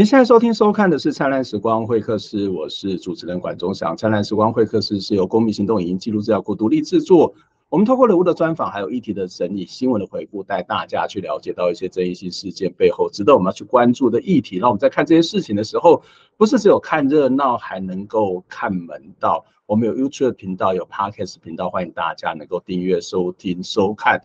您现在收听收看的是《灿烂时光会客室》，我是主持人管中祥。《灿烂时光会客室》是由公民行动影音记录资料库独立制作。我们透过人物的专访，还有议题的整理、新闻的回顾，带大家去了解到一些争议性事件背后值得我们要去关注的议题。那我们在看这些事情的时候，不是只有看热闹，还能够看门道。我们有 YouTube 频道，有 Podcast 频道，欢迎大家能够订阅、收听、收看。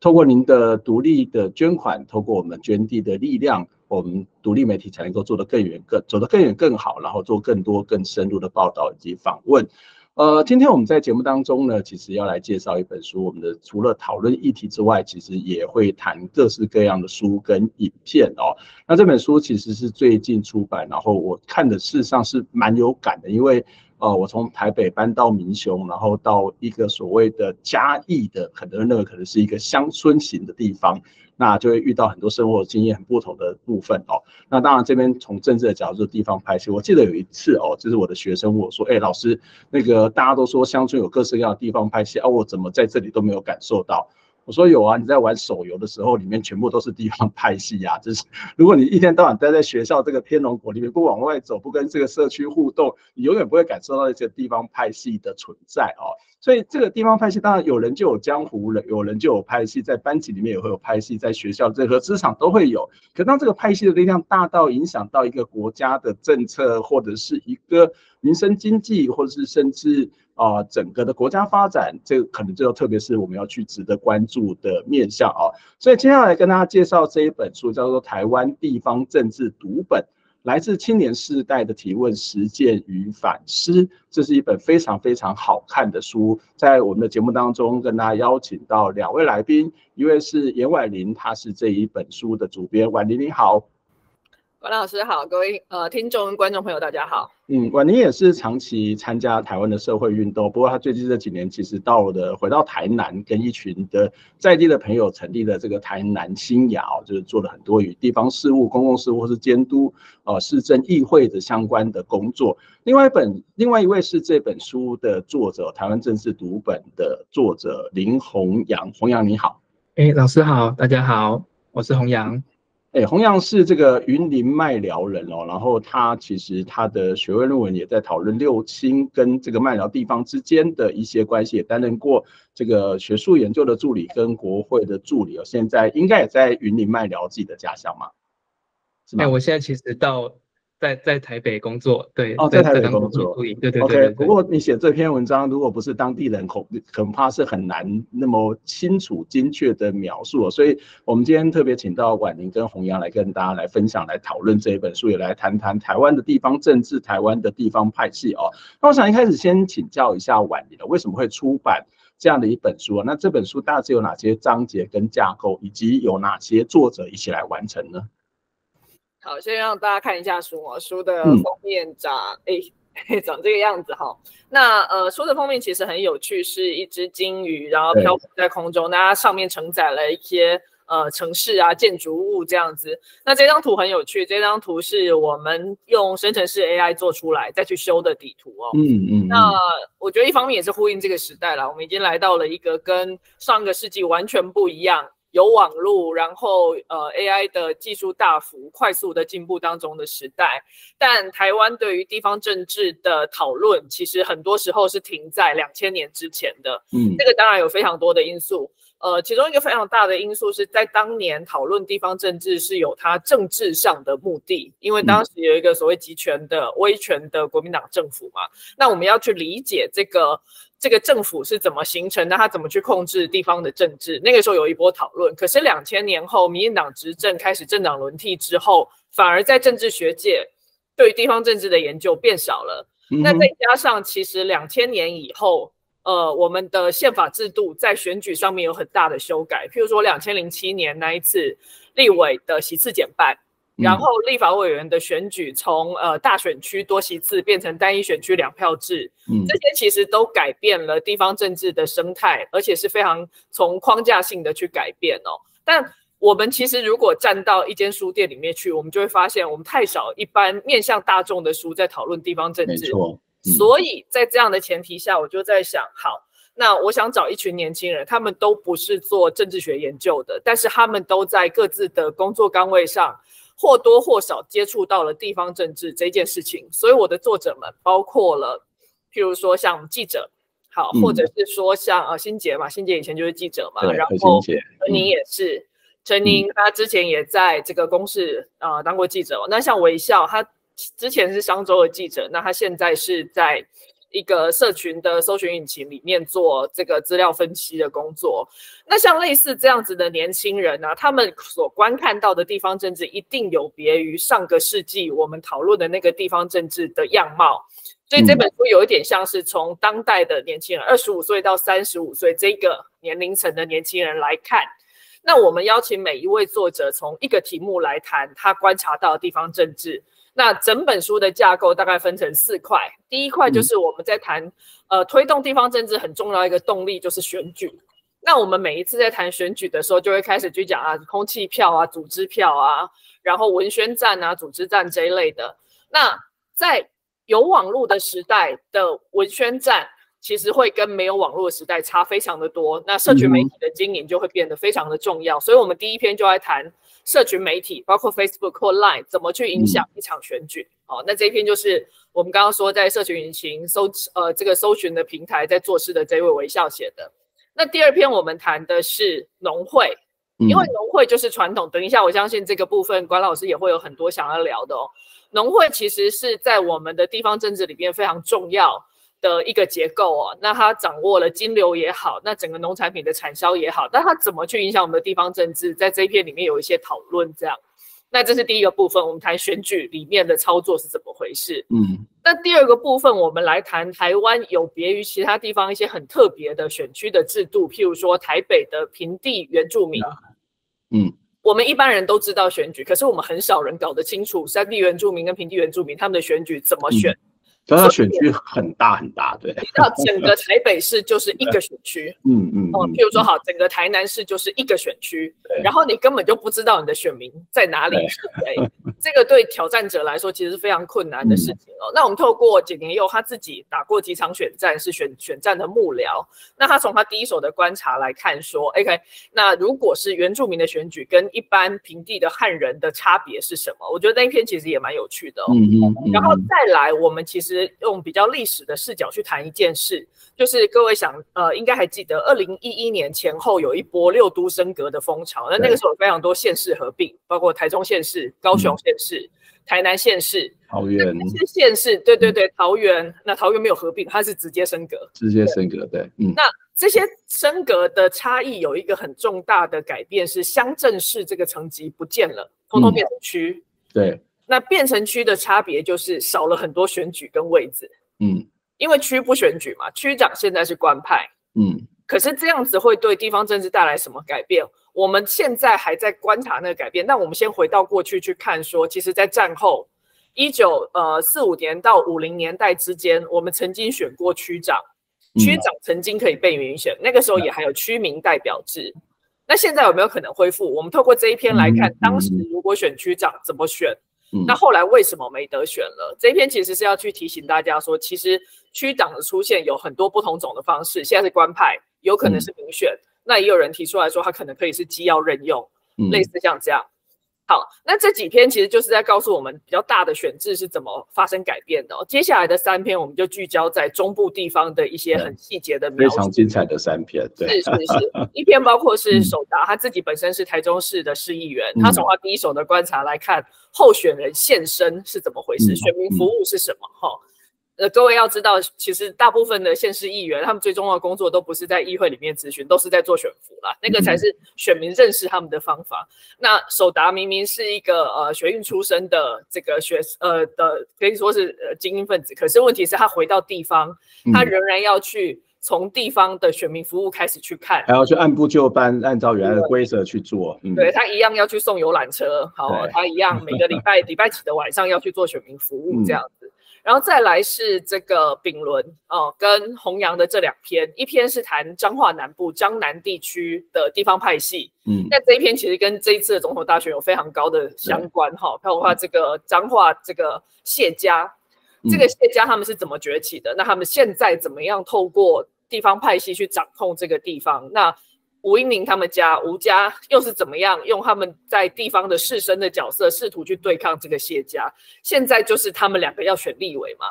透过您的独立的捐款，透过我们捐地的力量。我们独立媒体才能够做得更远、更走得更远、更好，然后做更多、更深入的报道以及访问。呃，今天我们在节目当中呢，其实要来介绍一本书。我们的除了讨论议题之外，其实也会谈各式各样的书跟影片哦。那这本书其实是最近出版，然后我看的事实上是蛮有感的，因为呃，我从台北搬到民雄，然后到一个所谓的嘉义的，可能那个可能是一个乡村型的地方。那就会遇到很多生活经验很不同的部分哦。那当然这边从政治的角度，地方拍戏。我记得有一次哦，就是我的学生问我说：“哎，老师，那个大家都说乡村有各式各样的地方拍戏，啊，我怎么在这里都没有感受到？”我说：“有啊，你在玩手游的时候，里面全部都是地方拍戏呀。就是如果你一天到晚待在学校这个天龙国里面，不往外走，不跟这个社区互动，你永远不会感受到一些地方拍戏的存在哦。”所以这个地方拍戏，当然有人就有江湖人，有人就有拍戏，在班级里面也会有拍戏，在学校任何职场都会有。可当这个拍戏的力量大到影响到一个国家的政策，或者是一个民生经济，或者是甚至啊整个的国家发展，这个可能就特别是我们要去值得关注的面向啊。所以接下来跟大家介绍这一本书，叫做《台湾地方政治读本》。来自青年世代的提问、实践与反思，这是一本非常非常好看的书。在我们的节目当中，跟大家邀请到两位来宾，一位是严婉玲，她是这一本书的主编。婉玲你好。管老师好，各位呃听众观众朋友大家好。嗯，婉宁也是长期参加台湾的社会运动，不过他最近这几年其实到了回到台南，跟一群的在地的朋友成立了这个台南新雅，就是做了很多与地方事务、公共事务或是监督呃市政议会的相关的工作。另外一本，另外一位是这本书的作者，台湾政治读本的作者林宏阳。宏阳你好，哎，老师好，大家好，我是宏阳。哎，洪阳是这个云林麦寮人哦，然后他其实他的学位论文也在讨论六亲跟这个麦寮地方之间的一些关系，也担任过这个学术研究的助理跟国会的助理哦，现在应该也在云林麦寮自己的家乡嘛？是吗哎，我现在其实到。在在台北工作，对哦，在台北工作，对对对。OK，不过你写这篇文章，如果不是当地人，恐恐怕是很难那么清楚精确的描述。所以，我们今天特别请到婉玲跟洪阳来跟大家来分享、来讨论这一本书，也来谈谈台湾的地方政治、台湾的地方派系哦。那我想一开始先请教一下婉玲，为什么会出版这样的一本书？那这本书大致有哪些章节跟架构，以及有哪些作者一起来完成呢？好，先让大家看一下书哦。书的封面长，哎，长这个样子哈。那呃，书的封面其实很有趣，是一只金鱼，然后漂浮在空中，那它上面承载了一些呃城市啊、建筑物这样子。那这张图很有趣，这张图是我们用生成式 AI 做出来再去修的底图哦。嗯嗯。那我觉得一方面也是呼应这个时代了，我们已经来到了一个跟上个世纪完全不一样。有网络，然后呃，AI 的技术大幅快速的进步当中的时代，但台湾对于地方政治的讨论，其实很多时候是停在两千年之前的。嗯，这个当然有非常多的因素，呃，其中一个非常大的因素是在当年讨论地方政治是有它政治上的目的，因为当时有一个所谓集权的威权的国民党政府嘛，那我们要去理解这个。这个政府是怎么形成的？他怎么去控制地方的政治？那个时候有一波讨论。可是两千年后，民进党执政开始政党轮替之后，反而在政治学界对于地方政治的研究变少了。那再加上，其实两千年以后，呃，我们的宪法制度在选举上面有很大的修改。譬如说，两千零七年那一次立委的席次减半。然后立法委员的选举从呃大选区多席次变成单一选区两票制，嗯，这些其实都改变了地方政治的生态，而且是非常从框架性的去改变哦。但我们其实如果站到一间书店里面去，我们就会发现我们太少一般面向大众的书在讨论地方政治。所以在这样的前提下，我就在想，好，那我想找一群年轻人，他们都不是做政治学研究的，但是他们都在各自的工作岗位上。或多或少接触到了地方政治这件事情，所以我的作者们包括了，譬如说像记者，好，或者是说像呃新杰嘛，新杰以前就是记者嘛，然后陈宁也是，陈宁他之前也在这个公视啊当过记者，那像微笑他之前是商周的记者，那他现在是在。一个社群的搜寻引擎里面做这个资料分析的工作，那像类似这样子的年轻人呢，他们所观看到的地方政治一定有别于上个世纪我们讨论的那个地方政治的样貌，所以这本书有一点像是从当代的年轻人二十五岁到三十五岁这个年龄层的年轻人来看，那我们邀请每一位作者从一个题目来谈他观察到的地方政治。那整本书的架构大概分成四块，第一块就是我们在谈，呃，推动地方政治很重要一个动力就是选举。那我们每一次在谈选举的时候，就会开始去讲啊，空气票啊，组织票啊，然后文宣战啊，组织战这一类的。那在有网络的时代的文宣战，其实会跟没有网络的时代差非常的多。那社群媒体的经营就会变得非常的重要。所以我们第一篇就来谈。社群媒体包括 Facebook 或 Line 怎么去影响一场选举？哦，那这一篇就是我们刚刚说在社群引擎搜呃这个搜寻的平台在做事的这位微笑写的。那第二篇我们谈的是农会，因为农会就是传统。等一下，我相信这个部分关老师也会有很多想要聊的哦。农会其实是在我们的地方政治里边非常重要。的一个结构哦，那它掌握了金流也好，那整个农产品的产销也好，但它怎么去影响我们的地方政治，在这一篇里面有一些讨论。这样，那这是第一个部分，我们谈选举里面的操作是怎么回事。嗯，那第二个部分，我们来谈台湾有别于其他地方一些很特别的选区的制度，譬如说台北的平地原住民。嗯，我们一般人都知道选举，可是我们很少人搞得清楚山地原住民跟平地原住民他们的选举怎么选。但它选区很大很大，对。你知道整个台北市就是一个选区，嗯嗯。哦，譬如说，好，整个台南市就是一个选区，然后你根本就不知道你的选民在哪里。对，这个对挑战者来说其实是非常困难的事情哦。那我们透过简年佑他自己打过几场选战，是选选战的幕僚。那他从他第一手的观察来看，说，OK，那如果是原住民的选举跟一般平地的汉人的差别是什么？我觉得那一篇其实也蛮有趣的。嗯嗯。然后再来，我们其实。用比较历史的视角去谈一件事，就是各位想，呃，应该还记得，二零一一年前后有一波六都升格的风潮，那那个时候有非常多县市合并，包括台中县市、高雄县市、台南县市、桃园这些县市，对对对，桃园那桃园没有合并，它是直接升格，直接升格，对，嗯。那这些升格的差异有一个很重大的改变，是乡镇市这个层级不见了，通通变成区，对。那变成区的差别就是少了很多选举跟位置，嗯，因为区不选举嘛，区长现在是官派，嗯，可是这样子会对地方政治带来什么改变？我们现在还在观察那个改变。那我们先回到过去去看，说其实，在战后一九呃四五年到五零年代之间，我们曾经选过区长，区长曾经可以被民选，那个时候也还有区民代表制。那现在有没有可能恢复？我们透过这一篇来看，当时如果选区长怎么选？那后来为什么没得选了？这一篇其实是要去提醒大家说，其实区长的出现有很多不同种的方式。现在是官派，有可能是民选，那也有人提出来说，他可能可以是机要任用，类似像这样。好，那这几篇其实就是在告诉我们比较大的选制是怎么发生改变的。接下来的三篇，我们就聚焦在中部地方的一些很细节的描述。非常精彩的三篇，对，是是是。一篇包括是首达他自己本身是台中市的市议员，他从他第一手的观察来看，候选人现身是怎么回事，选民服务是什么，哈。呃，各位要知道，其实大部分的县市议员，他们最重要的工作都不是在议会里面咨询，都是在做选服啦。那个才是选民认识他们的方法。那首达明明是一个呃学运出身的这个学呃的，可以说是呃精英分子，可是问题是他回到地方，他仍然要去从地方的选民服务开始去看，还要去按部就班，按照原来的规则去做。对他一样要去送游览车，好，他一样每个礼拜 礼拜几的晚上要去做选民服务这样子。然后再来是这个丙伦哦，跟弘扬的这两篇，一篇是谈彰化南部江南地区的地方派系，嗯，那这一篇其实跟这一次的总统大选有非常高的相关哈，包括这个彰化这个谢家，这个谢家他们是怎么崛起的？那他们现在怎么样透过地方派系去掌控这个地方？那吴英宁他们家吴家又是怎么样用他们在地方的士绅的角色，试图去对抗这个谢家？现在就是他们两个要选立委嘛。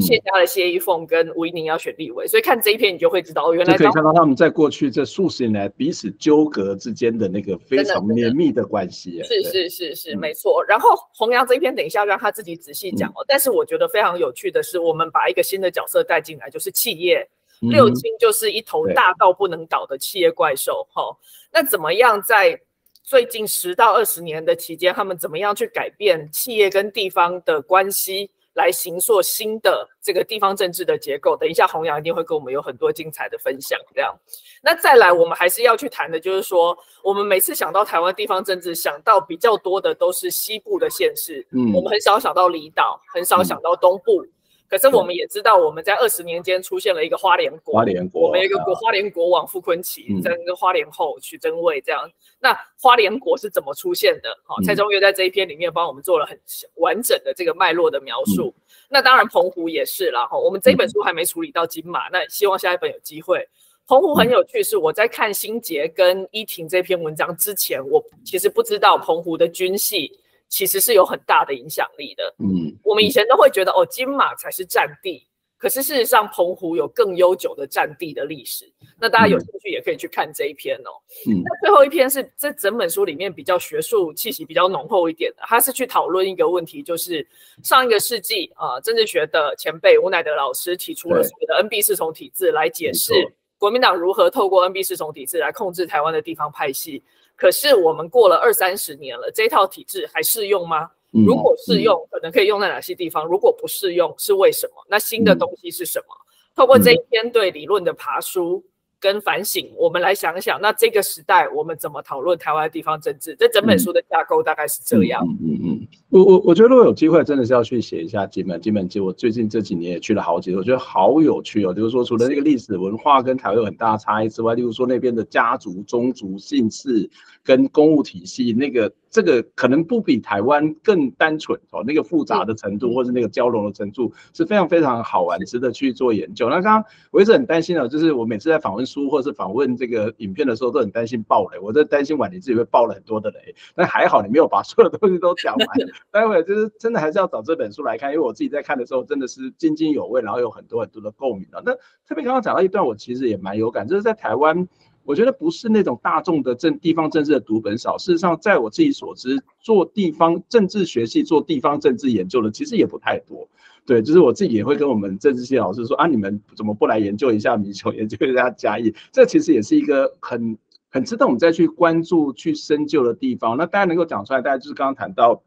谢家的谢依凤跟吴怡宁要选立委，所以看这一篇你就会知道，原来可以看到他们在过去这数十年来彼此纠葛之间的那个非常绵密的关系。是是是是，没错。然后弘扬这一篇，等一下让他自己仔细讲哦。但是我觉得非常有趣的是，我们把一个新的角色带进来，就是企业六亲，就是一头大到不能倒的企业怪兽。哈，那怎么样在最近十到二十年的期间，他们怎么样去改变企业跟地方的关系？来形塑新的这个地方政治的结构。等一下，弘扬一定会跟我们有很多精彩的分享。这样，那再来，我们还是要去谈的，就是说，我们每次想到台湾地方政治，想到比较多的都是西部的县市，嗯，我们很少想到离岛，很少想到东部。可是我们也知道，我们在二十年间出现了一个花莲国，花莲国，我们一个国花莲国王傅昆萁在那个花莲后去争位，这样。那花莲国是怎么出现的？好，蔡中岳在这一篇里面帮我们做了很完整的这个脉络的描述。那当然，澎湖也是啦。哈，我们这一本书还没处理到金马，那希望下一本有机会。澎湖很有趣，是我在看新杰跟依婷这篇文章之前，我其实不知道澎湖的军系。其实是有很大的影响力的。嗯，我们以前都会觉得哦，金马才是战地，可是事实上，澎湖有更悠久的战地的历史。那大家有兴趣也可以去看这一篇哦。嗯，那最后一篇是这整本书里面比较学术气息比较浓厚一点的，它是去讨论一个问题，就是上一个世纪啊，政治学的前辈吴乃德老师提出了所谓的 NB 四重体制来解释国民党如何透过 NB 四重体制来控制台湾的地方派系。可是我们过了二三十年了，这套体制还适用吗？如果适用，可能可以用在哪些地方？如果不适用，是为什么？那新的东西是什么？透过这一篇对理论的爬书。跟反省，我们来想想，那这个时代我们怎么讨论台湾的地方政治？这整本书的架构大概是这样。嗯嗯，我我我觉得如果有机会，真的是要去写一下金门。金门其实我最近这几年也去了好几次，我觉得好有趣哦。就是说，除了那个历史文化跟台湾有很大的差异之外，例如说那边的家族、宗族、姓氏跟公务体系，那个。这个可能不比台湾更单纯哦，那个复杂的程度或是那个交融的程度是非常非常好玩，值得去做研究。那刚刚我一直很担心的，就是我每次在访问书或是访问这个影片的时候，都很担心爆雷。我在担心婉玲自己会爆了很多的雷，但还好你没有把所有的东西都讲完。待会就是真的还是要找这本书来看，因为我自己在看的时候真的是津津有味，然后有很多很多的共鸣啊。那特别刚刚讲到一段，我其实也蛮有感，就是在台湾。我觉得不是那种大众的政地方政治的读本少，事实上，在我自己所知，做地方政治学系、做地方政治研究的，其实也不太多。对，就是我自己也会跟我们政治系老师说啊，你们怎么不来研究一下米球，研究一下嘉义？这其实也是一个很很值得我们再去关注、去深究的地方。那大家能够讲出来，大家就是刚刚谈到。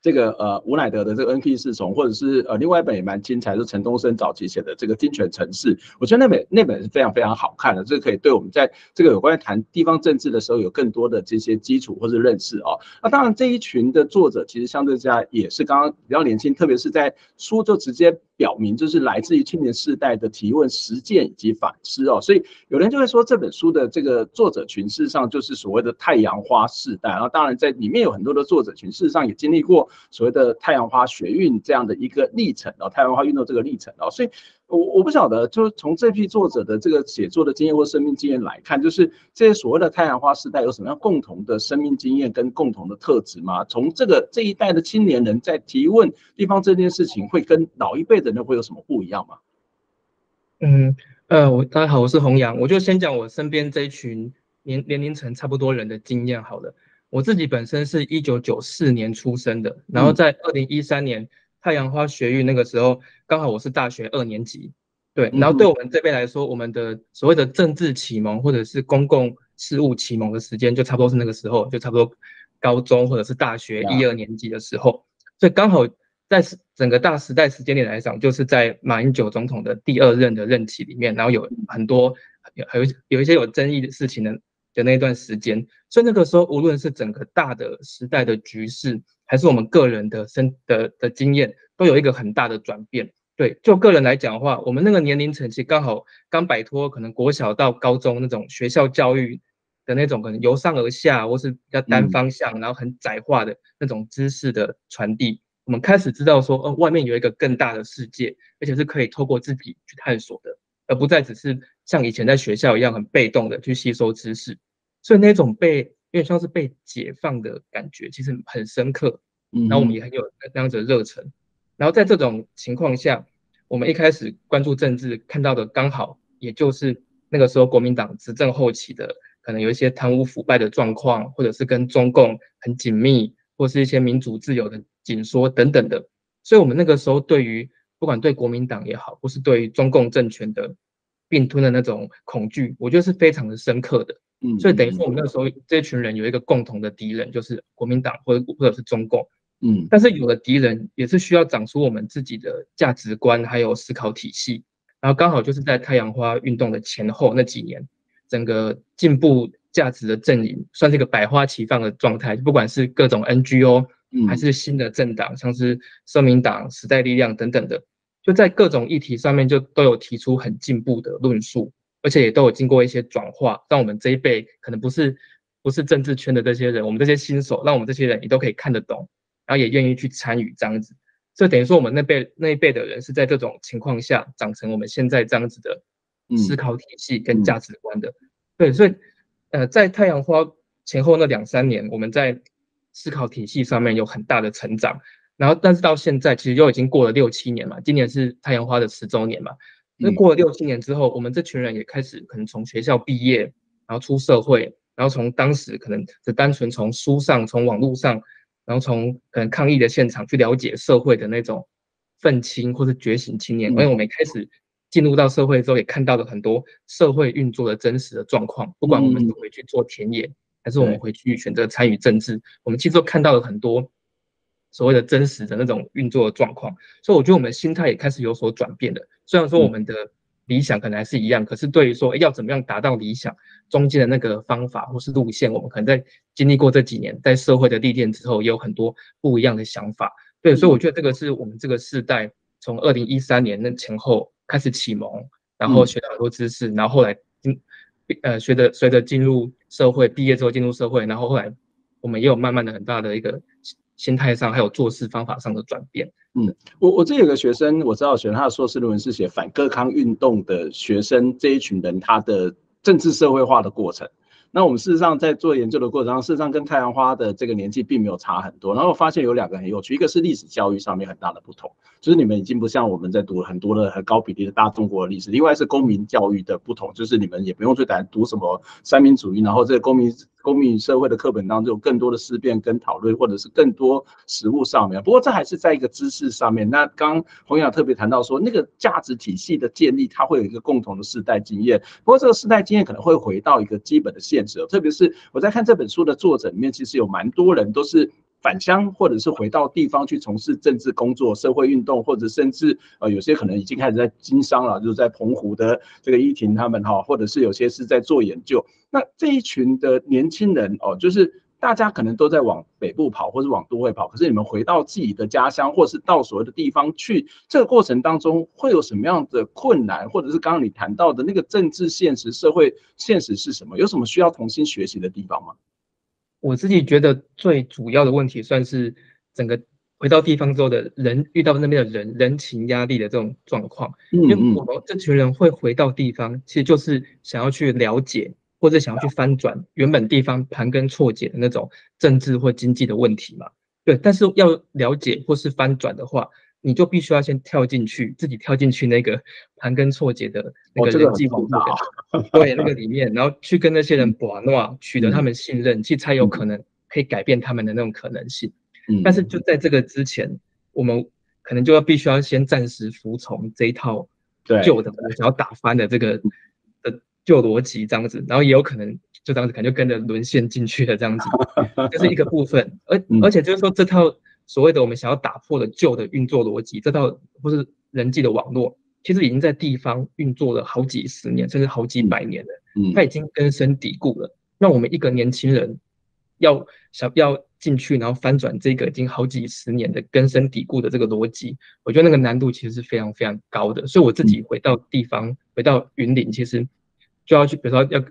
这个呃吴乃德的这个 N P 四重，或者是呃另外一本也蛮精彩，是陈东升早期写的这个《金泉城市》，我觉得那本那本是非常非常好看的，这个可以对我们在这个有关于谈地方政治的时候有更多的这些基础或是认识哦。那当然这一群的作者其实相对之下也是刚刚比较年轻，特别是在书就直接。表明就是来自于青年世代的提问、实践以及反思哦，所以有人就会说这本书的这个作者群事实上就是所谓的太阳花世代，然后当然在里面有很多的作者群事实上也经历过所谓的太阳花学运这样的一个历程哦，太阳花运动这个历程哦，所以。我我不晓得，就是从这批作者的这个写作的经验或生命经验来看，就是这些所谓的太阳花时代有什么样共同的生命经验跟共同的特质吗？从这个这一代的青年人在提问地方这件事情，会跟老一辈的人会有什么不一样吗？嗯呃，我大家好，我是洪阳，我就先讲我身边这一群年年龄层差不多人的经验好了。我自己本身是一九九四年出生的，然后在二零一三年。太阳花学运那个时候，刚好我是大学二年级，对，然后对我们这边来说，我们的所谓的政治启蒙或者是公共事务启蒙的时间，就差不多是那个时候，就差不多高中或者是大学一二年级的时候，所以刚好在整个大时代时间点来讲，就是在马英九总统的第二任的任期里面，然后有很多有有有一些有争议的事情的的那段时间，所以那个时候无论是整个大的时代的局势。还是我们个人的生的的经验都有一个很大的转变。对，就个人来讲的话，我们那个年龄层其实刚好刚摆脱可能国小到高中那种学校教育的那种可能由上而下或是比较单方向，然后很窄化的那种知识的传递。我们开始知道说，呃，外面有一个更大的世界，而且是可以透过自己去探索的，而不再只是像以前在学校一样很被动的去吸收知识，所以那种被有点像是被解放的感觉，其实很深刻。嗯，然后我们也很有那样子的热忱。然后在这种情况下，我们一开始关注政治看到的刚好也就是那个时候国民党执政后期的可能有一些贪污腐败的状况，或者是跟中共很紧密，或是一些民主自由的紧缩等等的。所以，我们那个时候对于不管对国民党也好，或是对于中共政权的。并吞的那种恐惧，我觉得是非常的深刻的。嗯，所以等于说我们那时候这群人有一个共同的敌人，就是国民党或者或者是中共。嗯，但是有了敌人，也是需要长出我们自己的价值观还有思考体系。然后刚好就是在太阳花运动的前后那几年，整个进步价值的阵营算是一个百花齐放的状态，不管是各种 NGO，还是新的政党，像是社民党、时代力量等等的。就在各种议题上面，就都有提出很进步的论述，而且也都有经过一些转化，让我们这一辈可能不是不是政治圈的这些人，我们这些新手，让我们这些人也都可以看得懂，然后也愿意去参与这样子。这等于说我们那辈那一辈的人是在这种情况下长成我们现在这样子的思考体系跟价值观的。对，所以呃，在太阳花前后那两三年，我们在思考体系上面有很大的成长。然后，但是到现在其实又已经过了六七年嘛，今年是太阳花的十周年嘛。那过了六七年之后，我们这群人也开始可能从学校毕业，然后出社会，然后从当时可能只单纯从书上、从网络上，然后从可能抗议的现场去了解社会的那种愤青或者觉醒青年。因为我们开始进入到社会之后，也看到了很多社会运作的真实的状况。不管我们回去做田野，还是我们回去选择参与政治，我们其实都看到了很多。所谓的真实的那种运作的状况，所以我觉得我们心态也开始有所转变了。虽然说我们的理想可能还是一样，可是对于说要怎么样达到理想中间的那个方法或是路线，我们可能在经历过这几年在社会的历练之后，也有很多不一样的想法。对，所以我觉得这个是我们这个世代从二零一三年那前后开始启蒙，然后学到很多知识，然后后来进呃随着随着进入社会，毕业之后进入社会，然后后来我们也有慢慢的很大的一个。心态上还有做事方法上的转变。嗯，我我这有个学生，我知道学他的硕士论文是写反各康运动的学生这一群人他的政治社会化的过程。那我们事实上在做研究的过程中，事实上跟太阳花的这个年纪并没有差很多。然后发现有两个很有趣，一个是历史教育上面很大的不同，就是你们已经不像我们在读很多的很高比例的大中国的历史。另外是公民教育的不同，就是你们也不用去谈读什么三民主义，然后这个公民。公民社会的课本当中有更多的思辨跟讨论，或者是更多实物上面。不过这还是在一个知识上面。那刚洪雅特别谈到说，那个价值体系的建立，它会有一个共同的世代经验。不过这个世代经验可能会回到一个基本的现实，特别是我在看这本书的作者里面，其实有蛮多人都是。返乡，或者是回到地方去从事政治工作、社会运动，或者甚至呃有些可能已经开始在经商了，就是在澎湖的这个依婷他们哈，或者是有些是在做研究。那这一群的年轻人哦，就是大家可能都在往北部跑，或者往都会跑。可是你们回到自己的家乡，或是到所谓的地方去，这个过程当中会有什么样的困难，或者是刚刚你谈到的那个政治现实、社会现实是什么？有什么需要重新学习的地方吗？我自己觉得最主要的问题，算是整个回到地方之后的人遇到那边的人人情压力的这种状况。因为我们这群人会回到地方，其实就是想要去了解，或者想要去翻转原本地方盘根错节的那种政治或经济的问题嘛。对，但是要了解或是翻转的话。你就必须要先跳进去，自己跳进去那个盘根错节的那个人际网络 对那个里面，然后去跟那些人玩闹，取得他们信任，其实才有可能可以改变他们的那种可能性。嗯，但是就在这个之前，我们可能就要必须要先暂时服从这一套旧的，我想要打翻的这个的旧逻辑这样子，然后也有可能就这样子，可能就跟着沦陷进去了这样子，这是一个部分。而而且就是说这套。所谓的我们想要打破的旧的运作逻辑，这套或是人际的网络，其实已经在地方运作了好几十年，甚至好几百年了。嗯，它已经根深蒂固了。那我们一个年轻人要想要进去，然后翻转这个已经好几十年的根深蒂固的这个逻辑，我觉得那个难度其实是非常非常高的。所以我自己回到地方，回到云林，其实就要去，比如说要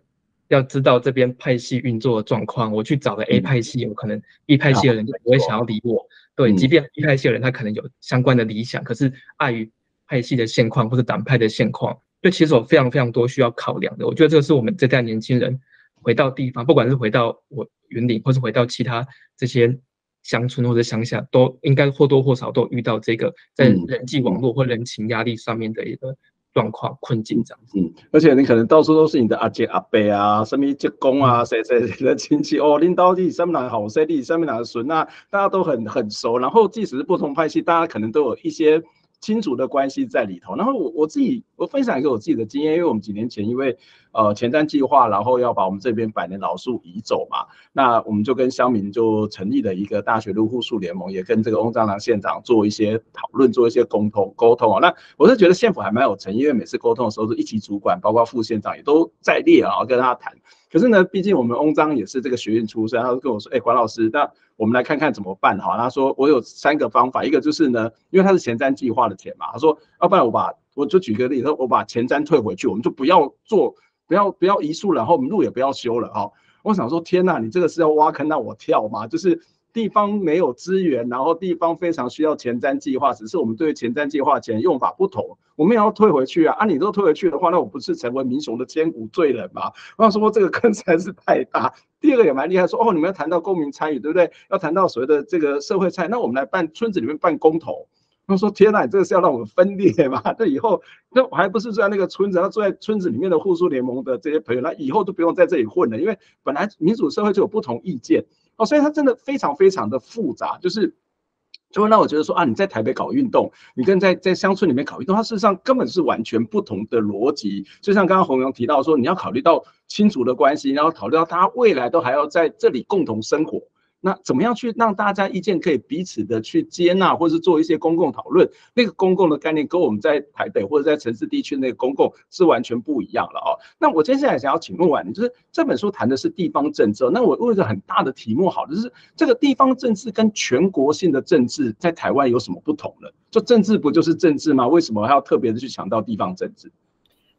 要知道这边派系运作的状况。我去找个 A 派系，有可能 B 派系的人就不会想要理我。对，即便 B 派系的人他可能有相关的理想，可是碍于派系的现况或者党派的现况，就其实有非常非常多需要考量的。我觉得这个是我们这代年轻人回到地方，不管是回到我云林，或是回到其他这些乡村或者乡下，都应该或多或少都遇到这个在人际网络或人情压力上面的一个。状况困境这样子，嗯，而且你可能到处都是你的阿姐阿伯啊，什么职工啊，谁谁谁的亲戚哦，领导弟上面哪好兄弟，上面哪个孙啊，大家都很很熟。然后即使是不同派系，大家可能都有一些。亲属的关系在里头，然后我我自己我分享一个我自己的经验，因为我们几年前因为呃前瞻计划，然后要把我们这边百年老树移走嘛，那我们就跟乡民就成立了一个大学路护树联盟，也跟这个翁章良县长做一些讨论，做一些沟通沟通啊。那我是觉得县府还蛮有诚意，因为每次沟通的时候是一级主管，包括副县长也都在列啊，跟他谈。可是呢，毕竟我们翁章也是这个学院出身，他就跟我说：“哎，管老师，那我们来看看怎么办哈。”他说：“我有三个方法，一个就是呢，因为他是前瞻计划的钱嘛，他说，要不然我把我就举个例子，我把前瞻退回去，我们就不要做，不要不要移树，然后我们路也不要修了哈。”我想说，天哪，你这个是要挖坑让我跳吗？就是。地方没有资源，然后地方非常需要前瞻计划，只是我们对前瞻计划钱用法不同，我们也要退回去啊！啊，你都退回去的话，那我不是成为民雄的千古罪人吗？我想说这个坑实在是太大。第二个也蛮厉害，说哦，你们要谈到公民参与，对不对？要谈到所谓的这个社会参与，那我们来办村子里面办公投。他说：天哪，你这个是要让我们分裂吗？那以后那我还不是住在那个村子，他住在村子里面的互助联盟的这些朋友，那以后都不用在这里混了，因为本来民主社会就有不同意见。哦，所以它真的非常非常的复杂，就是就会让我觉得说啊，你在台北搞运动，你跟在在乡村里面搞运动，它事实上根本是完全不同的逻辑。就像刚刚洪勇提到说，你要考虑到亲族的关系，然后考虑到他未来都还要在这里共同生活。那怎么样去让大家意见可以彼此的去接纳，或是做一些公共讨论？那个公共的概念跟我们在台北或者在城市地区那个公共是完全不一样了哦。那我接下来想要请问完，就是这本书谈的是地方政治，那我问一个很大的题目，好，就是这个地方政治跟全国性的政治在台湾有什么不同呢？就政治不就是政治吗？为什么还要特别的去强调地方政治？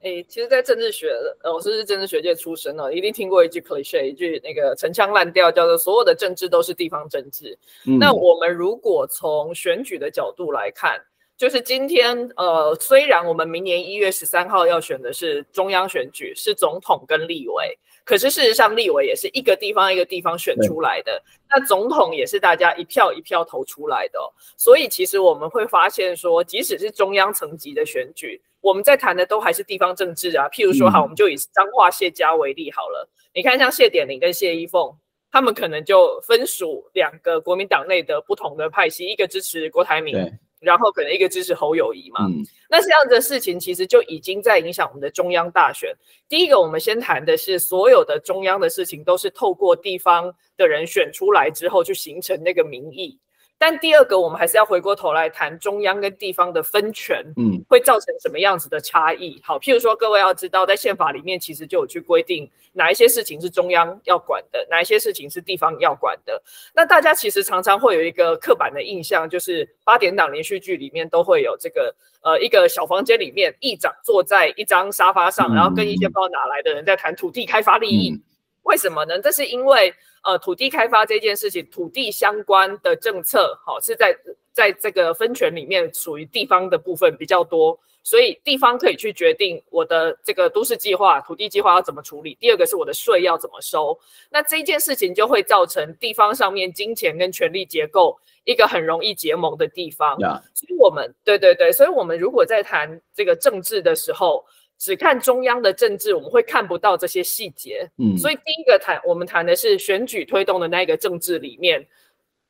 哎，其实，在政治学，呃，我是政治学界出身的，一定听过一句 cliche，一句那个陈腔滥调，叫做“所有的政治都是地方政治”。那我们如果从选举的角度来看，就是今天，呃，虽然我们明年一月十三号要选的是中央选举，是总统跟立委。可是事实上，立委也是一个地方一个地方选出来的，那总统也是大家一票一票投出来的。所以其实我们会发现说，即使是中央层级的选举，我们在谈的都还是地方政治啊。譬如说，好，我们就以彰化谢家为例好了。你看，像谢点玲跟谢依凤，他们可能就分属两个国民党内的不同的派系，一个支持郭台铭。然后可能一个支持侯友谊嘛，那这样的事情其实就已经在影响我们的中央大选。第一个，我们先谈的是所有的中央的事情都是透过地方的人选出来之后去形成那个民意。但第二个，我们还是要回过头来谈中央跟地方的分权，嗯，会造成什么样子的差异？好，譬如说，各位要知道，在宪法里面其实就有去规定哪一些事情是中央要管的，哪一些事情是地方要管的。那大家其实常常会有一个刻板的印象，就是八点档连续剧里面都会有这个，呃，一个小房间里面，议长坐在一张沙发上，然后跟一些不知道哪来的人在谈土地开发利益。为什么呢？这是因为。呃，土地开发这件事情，土地相关的政策，好是在在这个分权里面属于地方的部分比较多，所以地方可以去决定我的这个都市计划、土地计划要怎么处理。第二个是我的税要怎么收，那这件事情就会造成地方上面金钱跟权力结构一个很容易结盟的地方。所以我们对对对，所以我们如果在谈这个政治的时候。只看中央的政治，我们会看不到这些细节。嗯，所以第一个谈，我们谈的是选举推动的那个政治里面，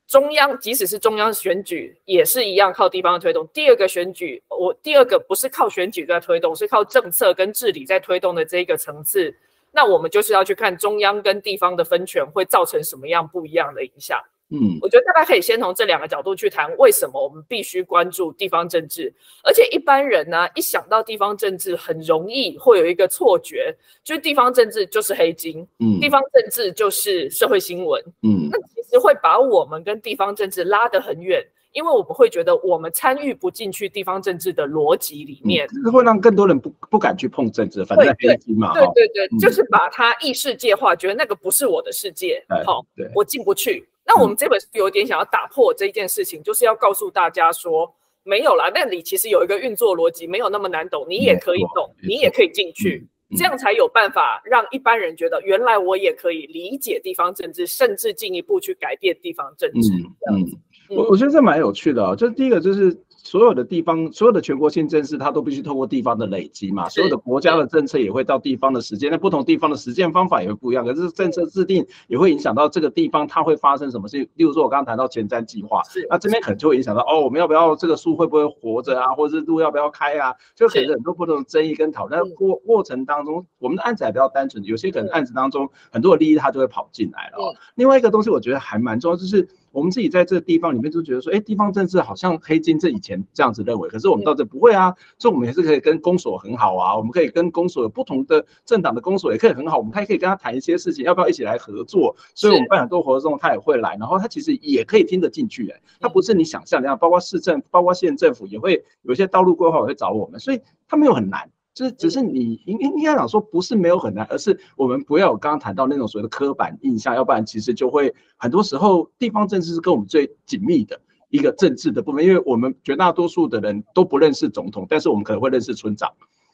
中央即使是中央选举也是一样靠地方的推动。第二个选举，我第二个不是靠选举在推动，是靠政策跟治理在推动的这一个层次，那我们就是要去看中央跟地方的分权会造成什么样不一样的影响。嗯，我觉得大概可以先从这两个角度去谈，为什么我们必须关注地方政治？而且一般人呢，一想到地方政治，很容易会有一个错觉，就是地方政治就是黑金，嗯，地方政治就是社会新闻，嗯，那其实会把我们跟地方政治拉得很远，因为我们会觉得我们参与不进去地方政治的逻辑里面，这会让更多人不不敢去碰政治，反正黑金嘛，对对对，就是把它异世界化，觉得那个不是我的世界，好，我进不去。那我们这本书有点想要打破这件事情，就是要告诉大家说，没有啦，那你其实有一个运作逻辑，没有那么难懂，你也可以懂，你也可以进去，这样才有办法让一般人觉得，原来我也可以理解地方政治，甚至进一步去改变地方政治。嗯嗯，我我觉得这蛮有趣的啊，就是第一个就是。所有的地方，所有的全国性政事，它都必须透过地方的累积嘛。所有的国家的政策也会到地方的实践，那不同地方的实践方法也会不一样。可是政策制定也会影响到这个地方，它会发生什么事？例如说，我刚刚谈到前瞻计划，那这边可能就会影响到哦，我们要不要这个树会不会活着啊，或者是路要不要开啊？就可能很多不同的争议跟讨论过过程当中，我们的案子还比较单纯，有些可能案子当中很多的利益它就会跑进来了。另外一个东西，我觉得还蛮重要，就是。我们自己在这个地方里面就觉得说，哎，地方政治好像黑金，这以前这样子认为，可是我们到这不会啊，所以我们也是可以跟公所很好啊，我们可以跟公所有不同的政党的公所也可以很好，我们还可以跟他谈一些事情，要不要一起来合作？所以我们办很多活动，他也会来，然后他其实也可以听得进去，哎，他不是你想象那样，包括市政、包括县政府也会有一些道路规划也会找我们，所以他没有很难。这只是你应应该讲说不是没有很难，而是我们不要有刚刚谈到那种所谓的刻板印象，要不然其实就会很多时候地方政治是跟我们最紧密的一个政治的部分，因为我们绝大多数的人都不认识总统，但是我们可能会认识村长。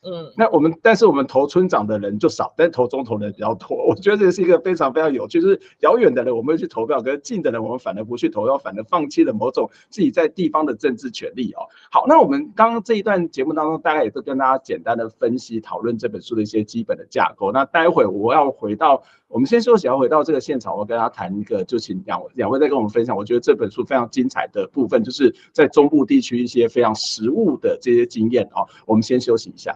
嗯，那我们但是我们投村长的人就少，但投总统的人比较多。我觉得这是一个非常非常有趣，就是遥远的人我们会去投票，可是近的人我们反而不去投票，反而放弃了某种自己在地方的政治权利哦。好，那我们刚刚这一段节目当中，大概也都跟大家简单的分析讨论这本书的一些基本的架构。那待会我要回到，我们先休息，要回到这个现场，我跟大家谈一个，就请两位两位再跟我们分享。我觉得这本书非常精彩的部分，就是在中部地区一些非常实务的这些经验哦。我们先休息一下。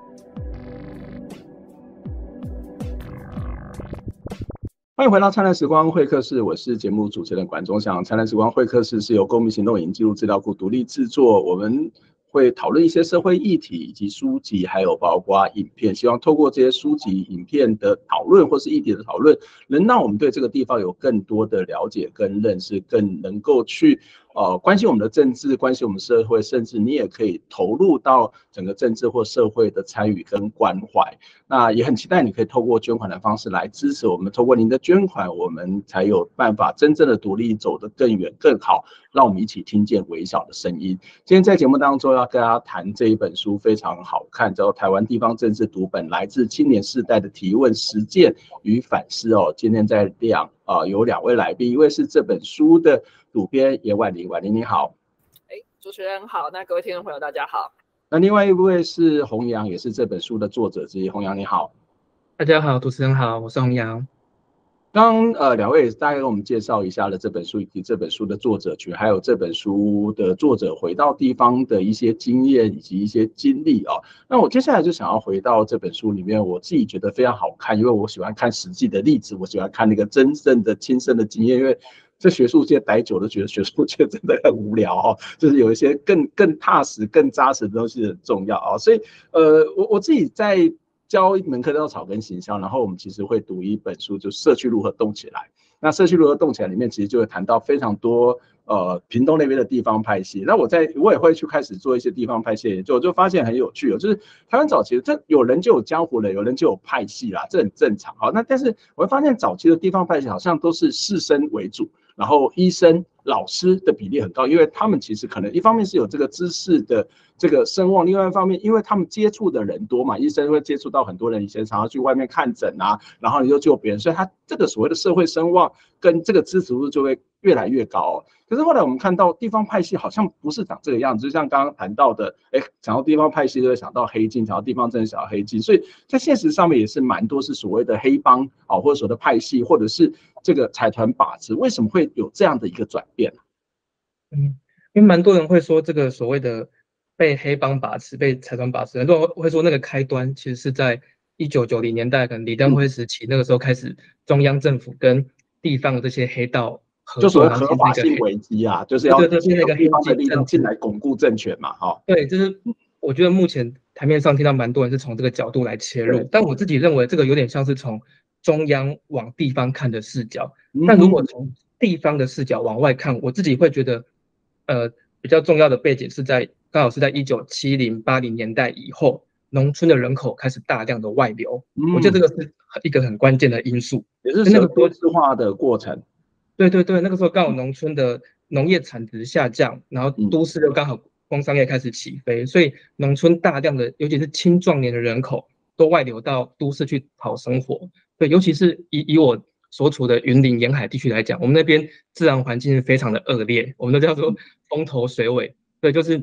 欢迎回到灿烂时光会客室，我是节目主持人管中祥。灿烂时光会客室是由公民行动影记录资料库独立制作，我们会讨论一些社会议题以及书籍，还有包括影片，希望透过这些书籍、影片的讨论或是议题的讨论，能让我们对这个地方有更多的了解跟认识，更能够去。呃，关心我们的政治，关心我们社会，甚至你也可以投入到整个政治或社会的参与跟关怀。那也很期待你可以透过捐款的方式来支持我们。透过您的捐款，我们才有办法真正的独立走得更远更好。让我们一起听见微小的声音。今天在节目当中要跟大家谈这一本书，非常好看，叫《台湾地方政治读本》，来自青年世代的提问、实践与反思哦。今天在两啊有两位来宾，一位是这本书的。主编严婉玲，婉玲你好，哎，主持人好，那各位听众朋友大家好。那另外一位是洪阳，也是这本书的作者之一。洪阳你好，大家好，主持人好，我是洪阳。刚呃两位大概给我们介绍一下了这本书以及这本书的作者群，还有这本书的作者回到地方的一些经验以及一些经历啊。那我接下来就想要回到这本书里面，我自己觉得非常好看，因为我喜欢看实际的例子，我喜欢看那个真正的亲身的经验，因为。在学术界待久了，觉得学术界真的很无聊哦，就是有一些更更踏实、更扎实的东西很重要啊。所以，呃，我我自己在教一门课叫草根行销，然后我们其实会读一本书，就社区如何动起来。那社区如何动起来里面，其实就会谈到非常多呃屏东那边的地方派系。那我在我也会去开始做一些地方派系研究，就发现很有趣哦，就是台湾早期这有人就有江湖人，有人就有派系啦，这很正常。好，那但是我会发现早期的地方派系好像都是士绅为主。然后医生、老师的比例很高，因为他们其实可能一方面是有这个知识的这个声望，另外一方面，因为他们接触的人多嘛，医生会接触到很多人，以前常常去外面看诊啊，然后你就救别人，所以他这个所谓的社会声望跟这个支持度就会越来越高。可是后来我们看到地方派系好像不是长这个样子，就像刚刚谈到的，哎，想到地方派系就会想到黑金，想到地方政治想到黑金，所以在现实上面也是蛮多是所谓的黑帮啊，或者所谓的派系，或者是这个财团把持，为什么会有这样的一个转变呢？嗯，因为蛮多人会说这个所谓的被黑帮把持、被财团把持，很多人会说那个开端其实是在一九九零年代，可能李登辉时期，那个时候开始中央政府跟地方的这些黑道。就所谓合法性危机啊，就是要借那个地方的力量进来巩固政权嘛，哈。对，就是我觉得目前台面上听到蛮多人是从这个角度来切入，但我自己认为这个有点像是从中央往地方看的视角。那如果从地方的视角往外看，我自己会觉得，呃，比较重要的背景是在刚好是在一九七零八零年代以后，农村的人口开始大量的外流，我觉得这个是一个很关键的因素，也是那个多质化的过程。对对对，那个时候刚好农村的农业产值下降，然后都市又刚好工商业开始起飞，所以农村大量的尤其是青壮年的人口都外流到都市去讨生活。对，尤其是以以我。所处的云林沿海地区来讲，我们那边自然环境是非常的恶劣，我们都叫做风头水尾。对，就是，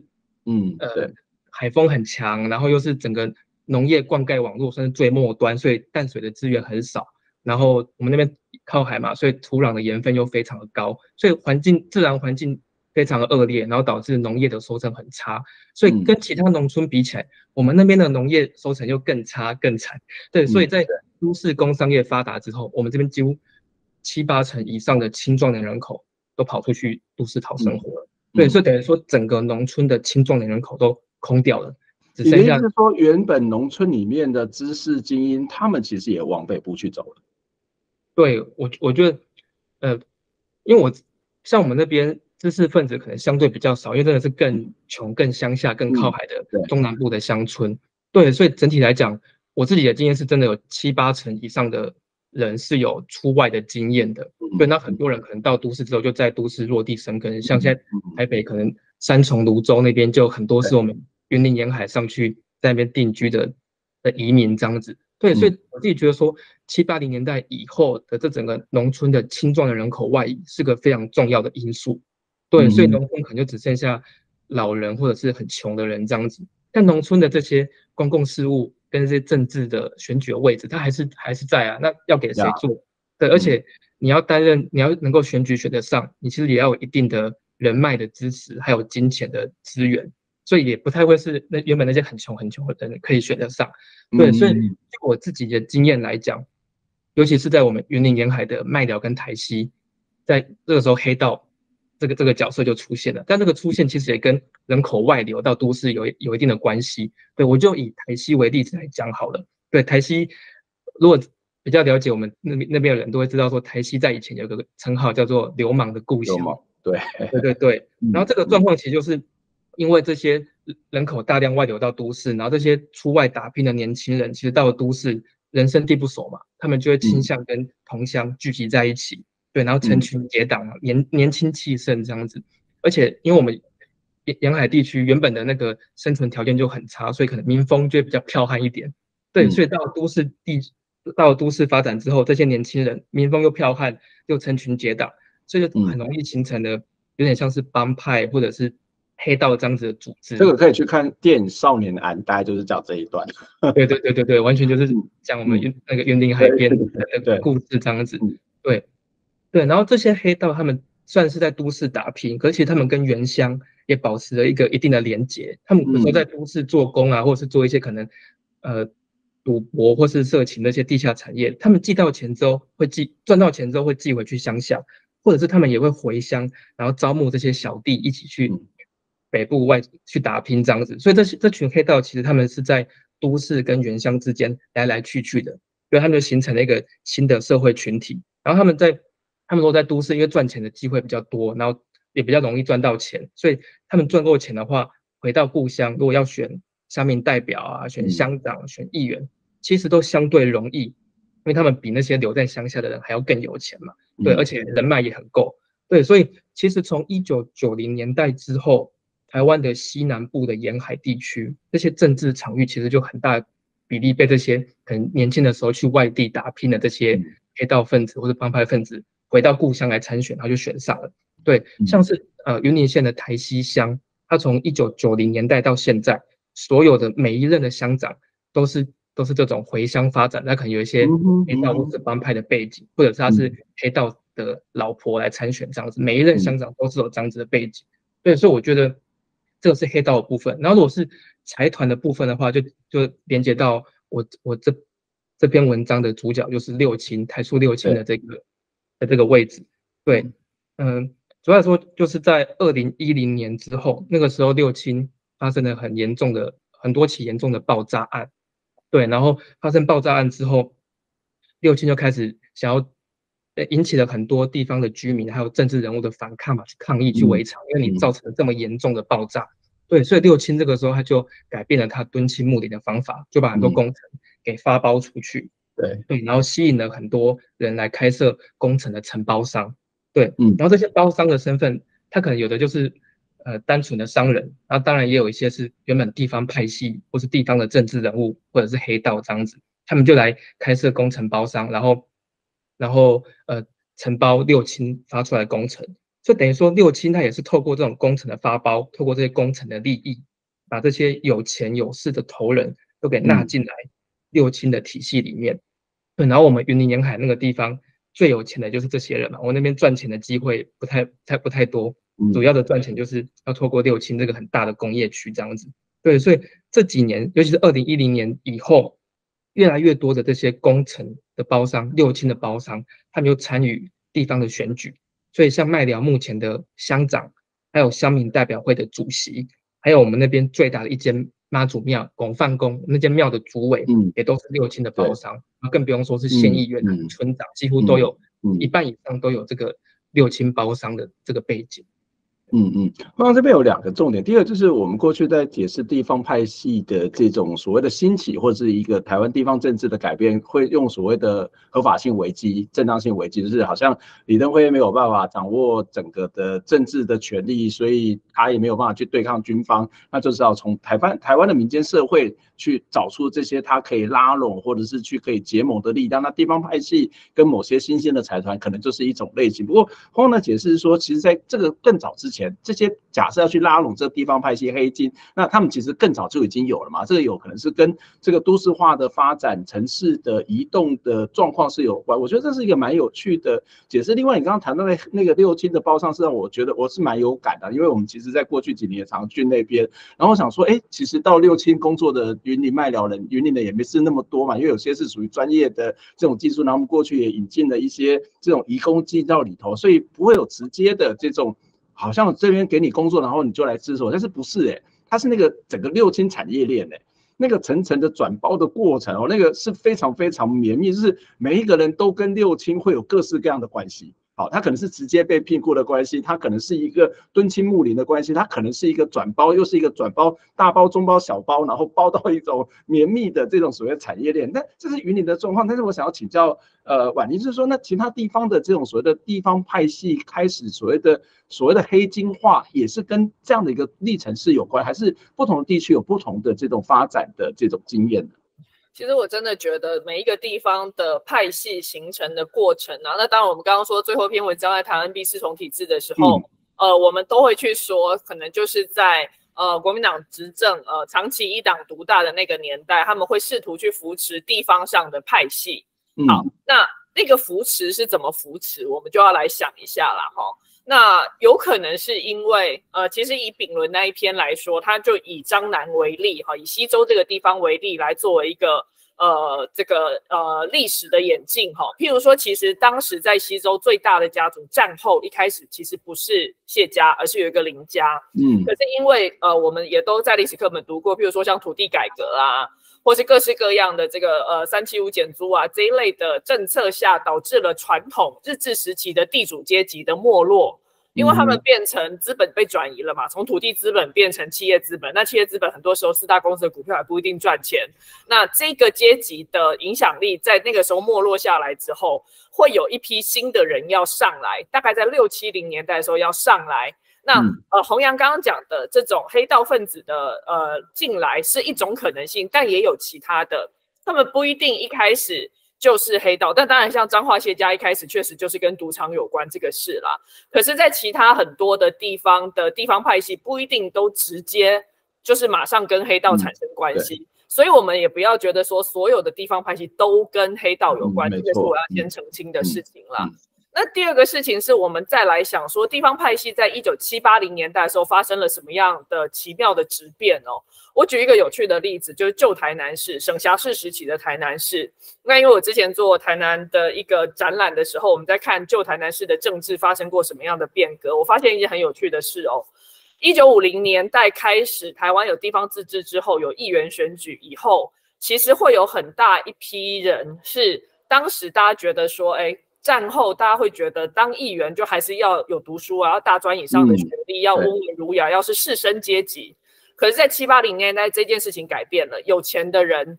嗯，呃，海风很强，然后又是整个农业灌溉网络算是最末端，所以淡水的资源很少。然后我们那边靠海嘛，所以土壤的盐分又非常的高，所以环境自然环境非常的恶劣，然后导致农业的收成很差。所以跟其他农村比起来，我们那边的农业收成又更差更惨。对，所以在都市工商业发达之后，我们这边几乎七八成以上的青壮年人口都跑出去都市讨生活了。对，所以等于说整个农村的青壮年人口都空掉了，只剩下是说原本农村里面的知识精英，他们其实也往北部去走了。对我，我觉得，呃，因为我像我们那边知识分子可能相对比较少，因为真的是更穷、更乡下、更靠海的中南部的乡村。对，所以整体来讲。我自己的经验是真的有七八成以上的人是有出外的经验的，对，那很多人可能到都市之后就在都市落地生根，像现在台北可能三重、泸州那边就很多是我们云林沿海上去在那边定居的的移民这样子，对，所以我自己觉得说七八零年代以后的这整个农村的青壮的人口外移是个非常重要的因素，对，所以农村可能就只剩下老人或者是很穷的人这样子，但农村的这些公共事务。跟这些政治的选举的位置，它还是还是在啊。那要给谁做？对，而且你要担任，你要能够选举选得上，你其实也要有一定的人脉的支持，还有金钱的资源。所以也不太会是那原本那些很穷很穷的人可以选得上。对，所以就我自己的经验来讲，尤其是在我们云林沿海的麦寮跟台西，在这个时候黑道。这个这个角色就出现了，但这个出现其实也跟人口外流到都市有有一定的关系。对我就以台西为例子来讲好了。对台西，如果比较了解我们那边那边的人都会知道，说台西在以前有个称号叫做“流氓的故乡”。对对对对。然后这个状况其实就是因为这些人口大量外流到都市，然后这些出外打拼的年轻人其实到了都市，人生地不熟嘛，他们就会倾向跟同乡聚集在一起。对，然后成群结党啊，年年轻气盛这样子，而且因为我们沿沿海地区原本的那个生存条件就很差，所以可能民风就比较剽悍一点。对，所以到都市地到都市发展之后，这些年轻人民风又剽悍，又成群结党，所以就很容易形成了有点像是帮派或者是黑道这样子的组织。这个可以去看电影《少年安》，大概就是讲这一段。对对对对对，完全就是讲我们那个园林海边的那个故事这样子。对。对，然后这些黑道他们算是在都市打拼，而且他们跟原乡也保持了一个一定的连结。他们有时候在都市做工啊，或者是做一些可能呃赌博或是色情那些地下产业，他们寄到钱之后会寄赚到钱之后会寄回去乡下，或者是他们也会回乡，然后招募这些小弟一起去北部外去打拼这样子。所以这些这群黑道其实他们是在都市跟原乡之间来来去去的，所以他们就形成了一个新的社会群体。然后他们在他们说在都市，因为赚钱的机会比较多，然后也比较容易赚到钱，所以他们赚够钱的话，回到故乡，如果要选乡民代表啊，选乡长、选议员，其实都相对容易，因为他们比那些留在乡下的人还要更有钱嘛。对，而且人脉也很够。对，所以其实从一九九零年代之后，台湾的西南部的沿海地区，这些政治场域其实就很大比例被这些可能年轻的时候去外地打拼的这些黑道分子或者帮派分子。回到故乡来参选，然后就选上了。对，像是呃云林县的台西乡，他从一九九零年代到现在，所有的每一任的乡长都是都是这种回乡发展，那可能有一些黑道或者帮派的背景，或者是他是黑道的老婆来参选这样子。每一任乡长都是有这样子的背景。对，所以我觉得这个是黑道的部分。然后如果是财团的部分的话，就就连接到我我这这篇文章的主角就是六亲台塑六亲的这个。的这个位置，对，嗯，主要说就是在二零一零年之后，那个时候六亲发生了很严重的很多起严重的爆炸案，对，然后发生爆炸案之后，六亲就开始想要呃引起了很多地方的居民还有政治人物的反抗嘛，去抗议去围场，因为你造成了这么严重的爆炸。对，所以六亲这个时候他就改变了他敦亲睦邻的方法，就把很多工程给发包出去。对对，然后吸引了很多人来开设工程的承包商。对，嗯，然后这些包商的身份，他可能有的就是呃单纯的商人，然后当然也有一些是原本地方派系或是地方的政治人物或者是黑道这样子，他们就来开设工程包商，然后然后呃承包六亲发出来的工程，就等于说六亲他也是透过这种工程的发包，透过这些工程的利益，把这些有钱有势的头人都给纳进来六亲的体系里面。对，然后我们云林沿海那个地方最有钱的就是这些人嘛，我那边赚钱的机会不太、太不太多，主要的赚钱就是要透过六轻这个很大的工业区这样子。对，所以这几年，尤其是二零一零年以后，越来越多的这些工程的包商、六轻的包商，他们又参与地方的选举。所以像麦寮目前的乡长，还有乡民代表会的主席，还有我们那边最大的一间。妈祖庙广范宫那间庙的主委，嗯，也都是六亲的包商，那更不用说是县议员、村长，几乎都有一半以上都有这个六亲包商的这个背景。嗯嗯，刚这边有两个重点，第二就是我们过去在解释地方派系的这种所谓的兴起，或是一个台湾地方政治的改变，会用所谓的合法性危机、正当性危机，就是好像李登辉没有办法掌握整个的政治的权利，所以他也没有办法去对抗军方，那就是要从台湾台湾的民间社会去找出这些他可以拉拢或者是去可以结盟的力量。那地方派系跟某些新兴的财团可能就是一种类型。不过后的解释说，其实在这个更早之前。这些假设要去拉拢这地方派系黑金，那他们其实更早就已经有了嘛？这个有可能是跟这个都市化的发展、城市的移动的状况是有关。我觉得这是一个蛮有趣的解释。另外，你刚刚谈到那那个六亲的包上，是让我觉得我是蛮有感的，因为我们其实在过去几年也常去那边，然后我想说，哎，其实到六亲工作的云林卖寮人，云林的也没是那么多嘛，因为有些是属于专业的这种技术，然后我们过去也引进了一些这种移工进到里头，所以不会有直接的这种。好像这边给你工作，然后你就来支持我，但是不是哎？它是那个整个六亲产业链哎，那个层层的转包的过程哦，那个是非常非常绵密，就是每一个人都跟六亲会有各式各样的关系。好，他可能是直接被聘雇的关系，他可能是一个敦亲睦邻的关系，他可能是一个转包，又是一个转包，大包、中包、小包，然后包到一种绵密的这种所谓产业链。那这是云林的状况，但是我想要请教，呃，婉玲，就是说，那其他地方的这种所谓的地方派系开始所谓的所谓的黑金化，也是跟这样的一个历程是有关，还是不同的地区有不同的这种发展的这种经验呢？其实我真的觉得每一个地方的派系形成的过程啊，那当然我们刚刚说最后一篇文章在谈 N B 四重体制的时候，呃，我们都会去说，可能就是在呃国民党执政呃长期一党独大的那个年代，他们会试图去扶持地方上的派系。好，那那个扶持是怎么扶持，我们就要来想一下了哈。那有可能是因为，呃，其实以丙伦那一篇来说，他就以张南为例，哈，以西周这个地方为例来作为一个，呃，这个呃历史的演进，哈。譬如说，其实当时在西周最大的家族，战后一开始其实不是谢家，而是有一个林家，嗯。可是因为，呃，我们也都在历史课本读过，譬如说像土地改革啊，或是各式各样的这个，呃，三七五减租啊这一类的政策下，导致了传统日治时期的地主阶级的没落。因为他们变成资本被转移了嘛，从土地资本变成企业资本，那企业资本很多时候四大公司的股票还不一定赚钱。那这个阶级的影响力在那个时候没落下来之后，会有一批新的人要上来，大概在六七零年代的时候要上来。那呃，洪阳刚刚讲的这种黑道分子的呃进来是一种可能性，但也有其他的，他们不一定一开始。就是黑道，但当然像彰化谢家一开始确实就是跟赌场有关这个事啦。可是，在其他很多的地方的地方派系不一定都直接就是马上跟黑道产生关系，所以我们也不要觉得说所有的地方派系都跟黑道有关，这个是我要先澄清的事情啦。那第二个事情是我们再来想说，地方派系在一九七八零年代的时候发生了什么样的奇妙的质变哦？我举一个有趣的例子，就是旧台南市省辖市时期的台南市。那因为我之前做台南的一个展览的时候，我们在看旧台南市的政治发生过什么样的变革，我发现一件很有趣的事哦。一九五零年代开始，台湾有地方自治之后，有议员选举以后，其实会有很大一批人是当时大家觉得说，哎。战后大家会觉得当议员就还是要有读书啊，要大专以上的学历，要温文儒雅，要是士绅阶级。可是，在七八零年代，这件事情改变了，有钱的人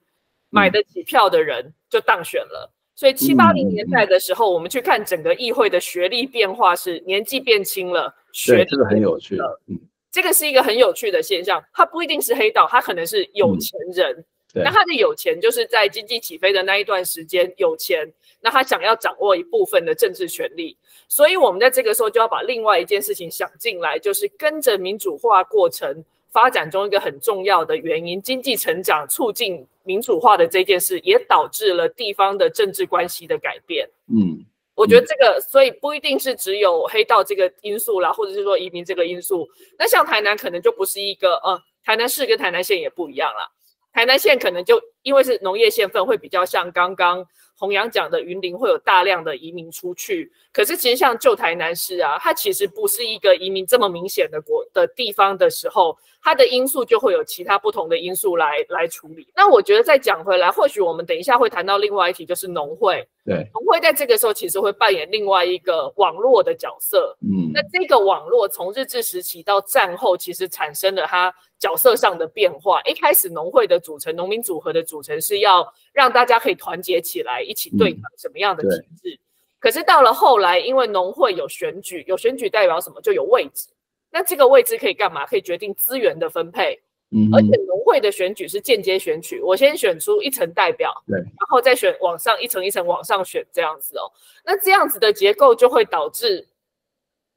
买得起票的人就当选了。所以七八零年代的时候，我们去看整个议会的学历变化，是年纪变轻了，学这个很有趣。嗯，这个是一个很有趣的现象。它不一定是黑道，它可能是有钱人。那他的有钱，就是在经济起飞的那一段时间有钱，那他想要掌握一部分的政治权利。所以，我们在这个时候就要把另外一件事情想进来，就是跟着民主化过程。发展中一个很重要的原因，经济成长促进民主化的这件事，也导致了地方的政治关系的改变。嗯，我觉得这个，所以不一定是只有黑道这个因素啦，或者是说移民这个因素。那像台南可能就不是一个，呃，台南市跟台南县也不一样啦。台南县可能就因为是农业县份，会比较像刚刚。弘扬讲的云林会有大量的移民出去，可是其实像旧台南市啊，它其实不是一个移民这么明显的国的地方的时候，它的因素就会有其他不同的因素来来处理。那我觉得再讲回来，或许我们等一下会谈到另外一题，就是农会。对，农会在这个时候其实会扮演另外一个网络的角色。嗯，那这个网络从日治时期到战后，其实产生了它。角色上的变化，一开始农会的组成，农民组合的组成是要让大家可以团结起来，一起对抗什么样的体制。可是到了后来，因为农会有选举，有选举代表什么，就有位置。那这个位置可以干嘛？可以决定资源的分配。嗯，而且农会的选举是间接选举，我先选出一层代表，对，然后再选往上一层一层往上选这样子哦。那这样子的结构就会导致。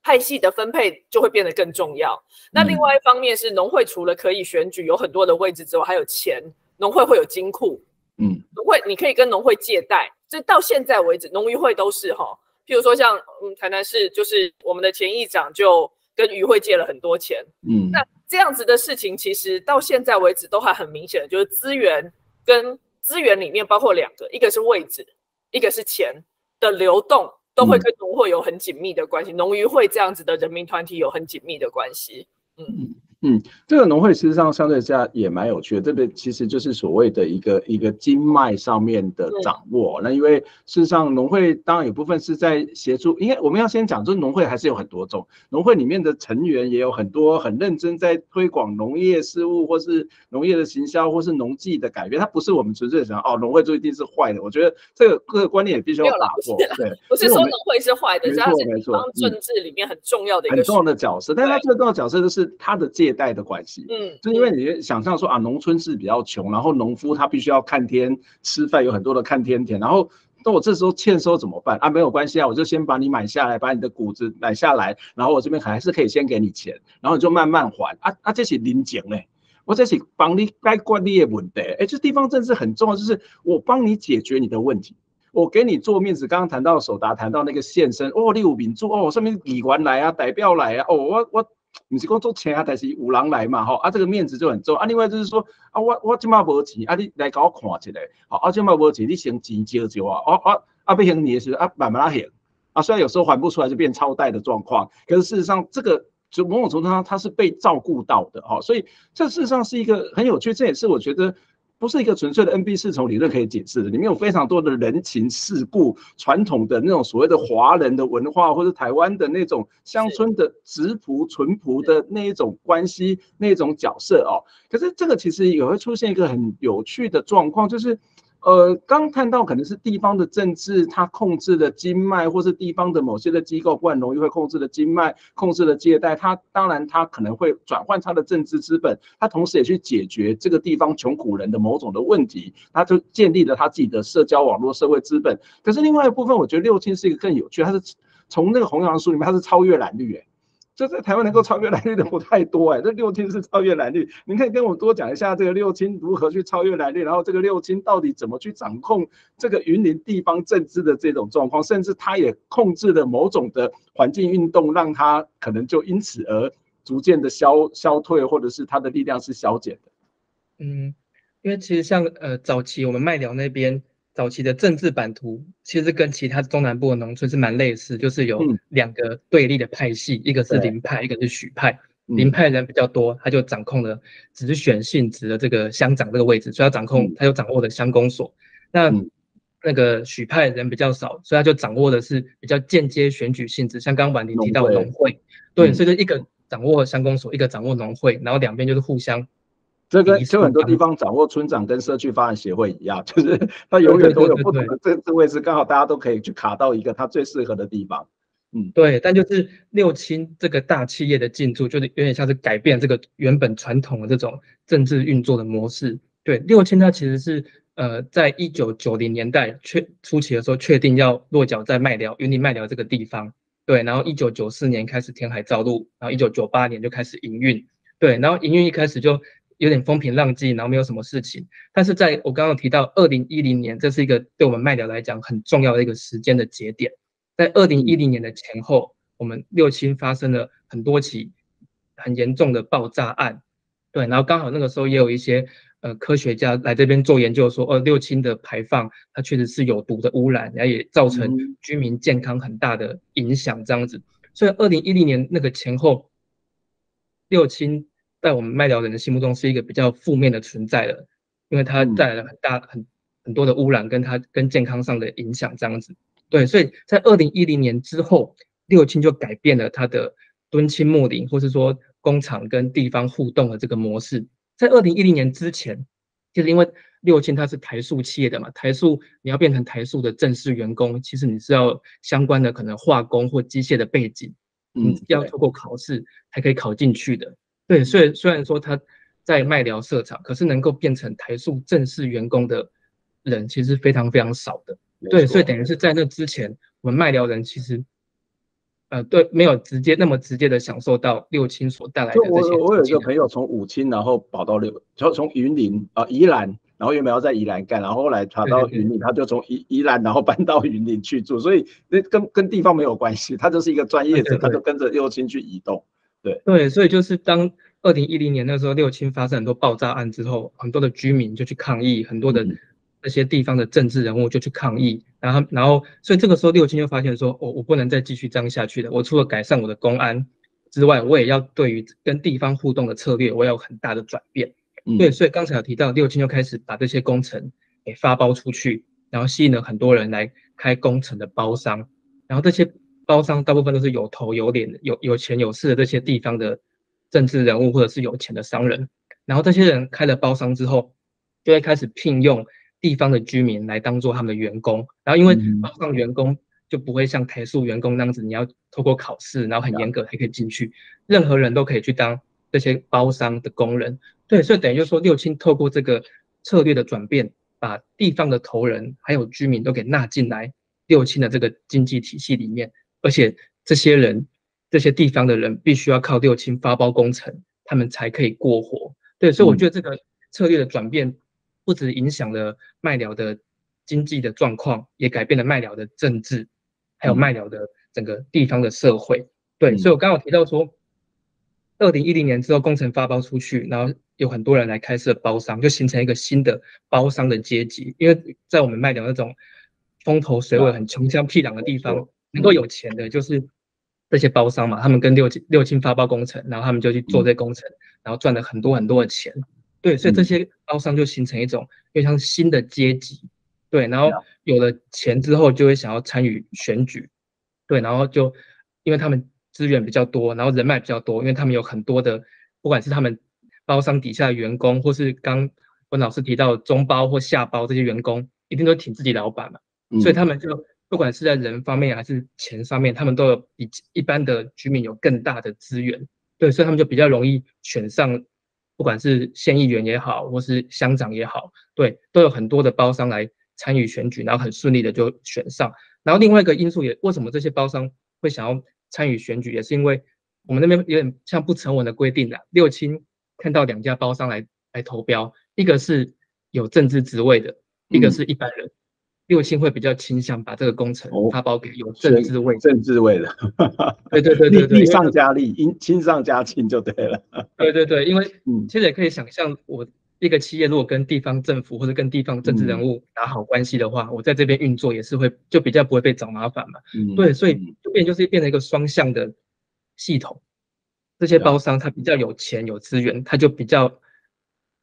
派系的分配就会变得更重要。那另外一方面是农会除了可以选举有很多的位置之外，还有钱。农会会有金库，嗯，农会你可以跟农会借贷。这到现在为止，农渔会都是哈。譬如说像嗯台南市，就是我们的前议长就跟渔会借了很多钱，嗯，那这样子的事情其实到现在为止都还很明显的，就是资源跟资源里面包括两个，一个是位置，一个是钱的流动。都会跟农会有很紧密的关系，农渔会这样子的人民团体有很紧密的关系。嗯。嗯，这个农会事实上相对下也蛮有趣的，这个其实就是所谓的一个一个经脉上面的掌握。那因为事实上农会当然有部分是在协助，应该我们要先讲，就是农会还是有很多种，农会里面的成员也有很多很认真在推广农业事务，或是农业的行销，或是农技的改变。它不是我们纯粹想哦，农会就一定是坏的。我觉得这个各个观念也必须要打破。对，不是说农会是坏的，它是地方政治里面很重要的一个很重要的角色。但是它最重要的角色就是它的借。代的关系，嗯，就因为你想象说啊，农村是比较穷，然后农夫他必须要看天吃饭，有很多的看天田，然后那我这时候欠收怎么办啊？没有关系啊，我就先把你买下来，把你的谷子买下来，然后我这边还是可以先给你钱，然后你就慢慢还啊啊，这是零钱嘞，我这是帮你该管理的问题，哎，这地方政治很重要，就是我帮你解决你的问题。我给你做面子，刚刚谈到首达，谈到那个现身，哦，你有民主哦，上面议员来啊，代表来啊，哦，我我。你是讲做钱啊，但是有人来嘛，吼啊，这个面子就很重啊。另外就是说啊，我我今嘛无钱啊，你来给我看一下，好啊，今嘛无钱，你先钱借借啊，啊啊啊，不行你也是啊，慢慢来还啊。虽然有时候还不出来就变超贷的状况，可是事实上这个就某种程度上它是被照顾到的，哈，所以这事实上是一个很有趣，这也是我觉得。不是一个纯粹的 N B 四从理论可以解释的，里面有非常多的人情世故、传统的那种所谓的华人的文化，或者台湾的那种乡村的直朴淳朴的那一种关系、那种角色哦。可是这个其实也会出现一个很有趣的状况，就是。呃，刚看到可能是地方的政治，它控制的经脉，或是地方的某些的机构，不然容易会控制的经脉，控制的借贷。它当然它可能会转换它的政治资本，它同时也去解决这个地方穷苦人的某种的问题，它就建立了它自己的社交网络、社会资本。可是另外一部分，我觉得六亲是一个更有趣，它是从那个弘扬书里面，它是超越蓝绿，哎。就在台湾能够超越蓝绿的不太多哎，这六亲是超越蓝绿，你可以跟我多讲一下这个六亲如何去超越蓝绿，然后这个六亲到底怎么去掌控这个云林地方政治的这种状况，甚至他也控制了某种的环境运动，让他可能就因此而逐渐的消消退，或者是他的力量是消减的。嗯，因为其实像呃早期我们麦寮那边。早期的政治版图其实跟其他中南部的农村是蛮类似，就是有两个对立的派系，一个是林派，一个是许派。林派人比较多，他就掌控了直选性质的这个乡长这个位置，所以他掌控，他就掌握了乡公所。那那个许派人比较少，所以他就掌握的是比较间接选举性质，像刚刚婉玲提到的农会，对，所以就一个掌握乡公所，一个掌握农会，然后两边就是互相。这跟就很多地方掌握村长跟社区发展协会一样，就是他永远都有不同的政治位置，刚好大家都可以去卡到一个他最适合的地方。嗯，对。但就是六亲这个大企业的进驻，就是有点像是改变这个原本传统的这种政治运作的模式。对，六亲它其实是呃，在一九九零年代确初期的时候确定要落脚在麦寮云林麦寮这个地方。对，然后一九九四年开始填海造陆，然后一九九八年就开始营运。对，然后营运一开始就。有点风平浪静，然后没有什么事情。但是在我刚刚提到二零一零年，这是一个对我们麦寮来讲很重要的一个时间的节点。在二零一零年的前后，我们六轻发生了很多起很严重的爆炸案。对，然后刚好那个时候也有一些呃科学家来这边做研究，说哦六轻的排放它确实是有毒的污染，然后也造成居民健康很大的影响这样子。所以二零一零年那个前后，六轻。在我们麦寮人的心目中是一个比较负面的存在了，因为它带来了很大很很多的污染，跟它跟健康上的影响这样子。对，所以在二零一零年之后，六轻就改变了它的敦亲睦邻，或是说工厂跟地方互动的这个模式。在二零一零年之前，就是因为六轻它是台塑企业的嘛，台塑你要变成台塑的正式员工，其实你是要相关的可能化工或机械的背景，嗯，要透过考试才可以考进去的。对，所以虽然说他在卖寮设厂，可是能够变成台塑正式员工的人，其实非常非常少的。对，所以等于是在那之前，我们卖寮人其实，呃，对，没有直接那么直接的享受到六亲所带来的这些。我我有一个朋友从五亲，然后跑到六，就从云林啊宜兰，然后原本要在宜兰干，然后后来跑到云林，他就从宜宜兰然后搬到云林去住，所以那跟跟地方没有关系，他就是一个专业者，他就跟着六亲去移动。对对，所以就是当二零一零年那时候六轻发生很多爆炸案之后，很多的居民就去抗议，很多的那些地方的政治人物就去抗议，然后然后所以这个时候六轻就发现说，我我不能再继续这样下去了，我除了改善我的公安之外，我也要对于跟地方互动的策略，我要有很大的转变。对，所以刚才有提到六轻就开始把这些工程给发包出去，然后吸引了很多人来开工程的包商，然后这些。包商大部分都是有头有脸、有有钱有势的这些地方的政治人物，或者是有钱的商人。然后这些人开了包商之后，就会开始聘用地方的居民来当做他们的员工。然后因为包商员工就不会像台塑员工那样子，你要透过考试，然后很严格才可以进去。任何人都可以去当这些包商的工人。对，所以等于就说六亲透过这个策略的转变，把地方的头人还有居民都给纳进来六亲的这个经济体系里面。而且这些人，这些地方的人必须要靠六亲发包工程，他们才可以过活。对，所以我觉得这个策略的转变，不止影响了麦寮的经济的状况，也改变了麦寮的政治，还有麦寮的整个地方的社会。对，所以我刚好提到说，二零一零年之后工程发包出去，然后有很多人来开设包商，就形成一个新的包商的阶级。因为在我们麦寮那种风头水尾很穷乡僻壤的地方。能够有钱的，就是这些包商嘛，他们跟六六轻发包工程，然后他们就去做这工程，然后赚了很多很多的钱。对，所以这些包商就形成一种，就像新的阶级。对，然后有了钱之后，就会想要参与选举。对，然后就因为他们资源比较多，然后人脉比较多，因为他们有很多的，不管是他们包商底下的员工，或是刚温老师提到中包或下包这些员工，一定都挺自己老板嘛，所以他们就。不管是在人方面还是钱上面，他们都有比一般的居民有更大的资源，对，所以他们就比较容易选上，不管是县议员也好，或是乡长也好，对，都有很多的包商来参与选举，然后很顺利的就选上。然后另外一个因素也，为什么这些包商会想要参与选举，也是因为我们那边有点像不成文的规定的，六亲看到两家包商来来投标，一个是有政治职位的，一个是一般人。六亲会比较倾向把这个工程发包给有政治位、政治位的，对对对对对，利上加利，亲亲上加亲就对了。对对对，因为嗯，其实也可以想象，我一个企业如果跟地方政府或者跟地方政治人物打好关系的话，我在这边运作也是会就比较不会被找麻烦嘛。嗯，对，所以就变就是变成一个双向的系统。这些包商他比较有钱有资源，他就比较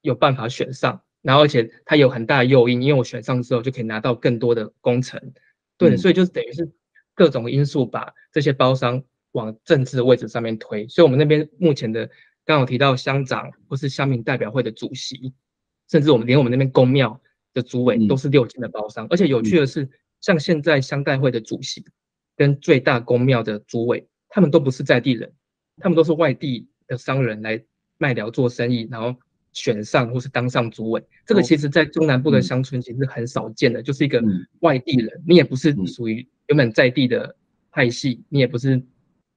有办法选上。然后而且它有很大的诱因，因为我选上之后就可以拿到更多的工程，对，所以就是等于是各种因素把这些包商往政治的位置上面推，所以我们那边目前的刚刚提到乡长或是乡民代表会的主席，甚至我们连我们那边公庙的主委都是六亲的包商，而且有趣的是，像现在乡代会的主席跟最大公庙的主委，他们都不是在地人，他们都是外地的商人来卖寮做生意，然后。选上或是当上主委，这个其实在中南部的乡村其实很少见的，就是一个外地人，你也不是属于原本在地的派系，你也不是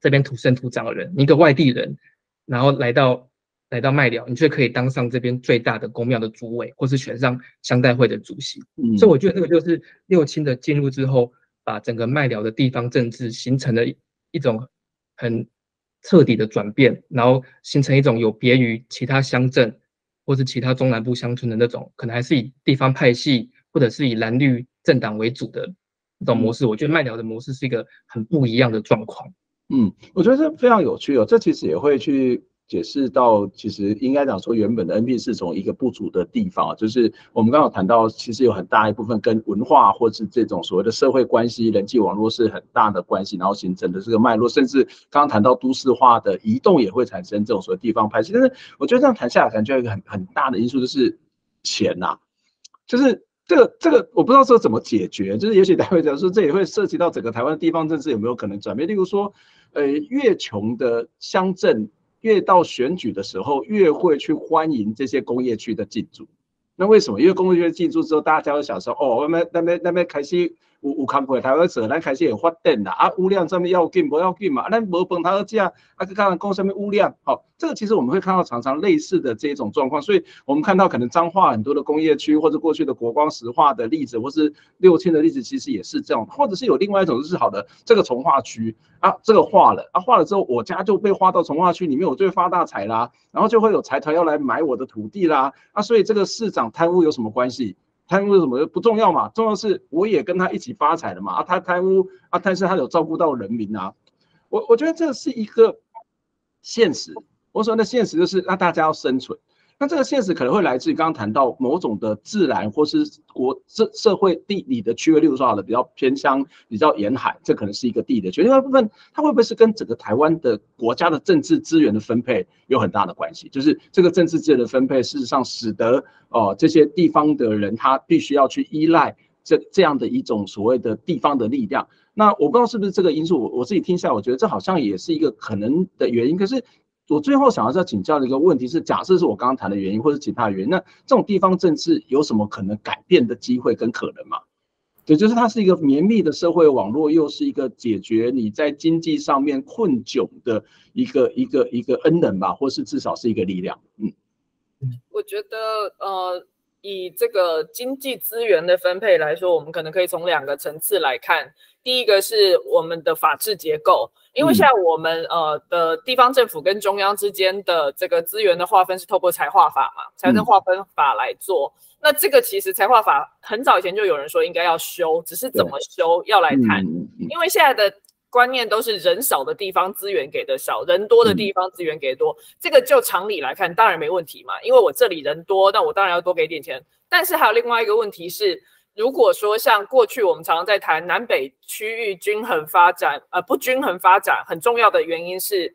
这边土生土长的人，你一个外地人，然后来到来到麦寮，你却可以当上这边最大的公庙的主委，或是选上乡代会的主席。所以我觉得这个就是六亲的进入之后，把整个麦寮的地方政治形成了一种很彻底的转变，然后形成一种有别于其他乡镇。或是其他中南部乡村的那种，可能还是以地方派系或者是以蓝绿政党为主的这种模式，我觉得麦寮的模式是一个很不一样的状况。嗯，我觉得这非常有趣哦，这其实也会去。解释到，其实应该讲说，原本的 N P 是从一个不足的地方，就是我们刚好谈到，其实有很大一部分跟文化或是这种所谓的社会关系、人际网络是很大的关系，然后形成的这个脉络，甚至刚刚谈到都市化的移动也会产生这种所谓地方派系。但是我觉得这样谈下来，感觉有一个很很大的因素就是钱呐，就是这个这个我不知道说怎么解决，就是也许大家会讲说，这也会涉及到整个台湾的地方政治有没有可能转变，例如说，呃，越穷的乡镇。越到选举的时候，越会去欢迎这些工业区的进驻。那为什么？因为工业区进驻之后，大家会想说：哦，那边那边那边开始。有有工课，台湾者咱开始有发电啦，啊，污染上面要紧不要紧嘛，咱无饭他食，啊，刚刚讲上面污染，好，这个其实我们会看到常常类似的这种状况，所以我们看到可能彰化很多的工业区，或者过去的国光石化的例子，或是六千的例子，其实也是这样，或者是有另外一种就是好的，这个从化区啊，这个化了啊，化了之后，我家就被划到从化区里面，我就会发大财啦，然后就会有财团要来买我的土地啦，啊，所以这个市长贪污有什么关系？贪污什么不重要嘛？重要是我也跟他一起发财了嘛。啊，他贪污啊，但是他有照顾到人民啊。我我觉得这是一个现实。我说那现实就是让大家要生存。那这个现实可能会来自于刚刚谈到某种的自然或是国社社会地理的区位，例如说好的比较偏乡、比较沿海，这可能是一个地的。另外一部分，它会不会是跟整个台湾的国家的政治资源的分配有很大的关系？就是这个政治资源的分配，事实上使得哦这些地方的人他必须要去依赖这这样的一种所谓的地方的力量。那我不知道是不是这个因素，我我自己听下来，我觉得这好像也是一个可能的原因。可是。我最后想要再请教的一个问题是：假设是我刚刚谈的原因，或者其他原因，那这种地方政治有什么可能改变的机会跟可能吗？对，就是它是一个绵密的社会网络，又是一个解决你在经济上面困窘的一个一个一个恩人吧，或是至少是一个力量。嗯，我觉得呃，以这个经济资源的分配来说，我们可能可以从两个层次来看。第一个是我们的法治结构。因为现在我们呃的地方政府跟中央之间的这个资源的划分是透过财划法嘛，财政划分法来做。那这个其实财划法很早以前就有人说应该要修，只是怎么修要来谈。因为现在的观念都是人少的地方资源给的少，人多的地方资源给多。这个就常理来看，当然没问题嘛，因为我这里人多，那我当然要多给点钱。但是还有另外一个问题是。如果说像过去我们常常在谈南北区域均衡发展，呃，不均衡发展很重要的原因是，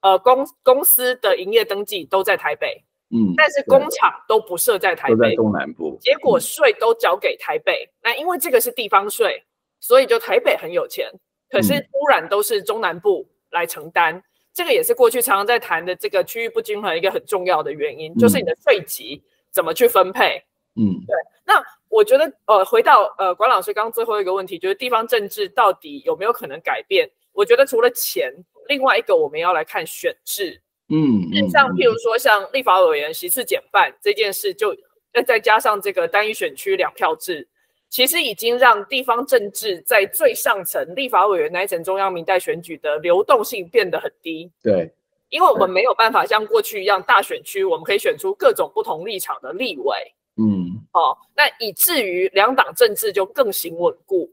呃，公公司的营业登记都在台北，嗯，但是工厂都不设在台北，东南部，结果税都交给台北。那因为这个是地方税，所以就台北很有钱，可是污染都是中南部来承担。这个也是过去常常在谈的这个区域不均衡一个很重要的原因，就是你的税级怎么去分配。嗯，对。那我觉得，呃，回到呃，管老师刚刚最后一个问题，就是地方政治到底有没有可能改变？我觉得除了钱，另外一个我们要来看选制。嗯，像譬如说，像立法委员席次减半这件事，就再再加上这个单一选区两票制，其实已经让地方政治在最上层立法委员那一层中央民代选举的流动性变得很低。对，因为我们没有办法像过去一样大选区，我们可以选出各种不同立场的立委。嗯，哦，那以至于两党政治就更行稳固，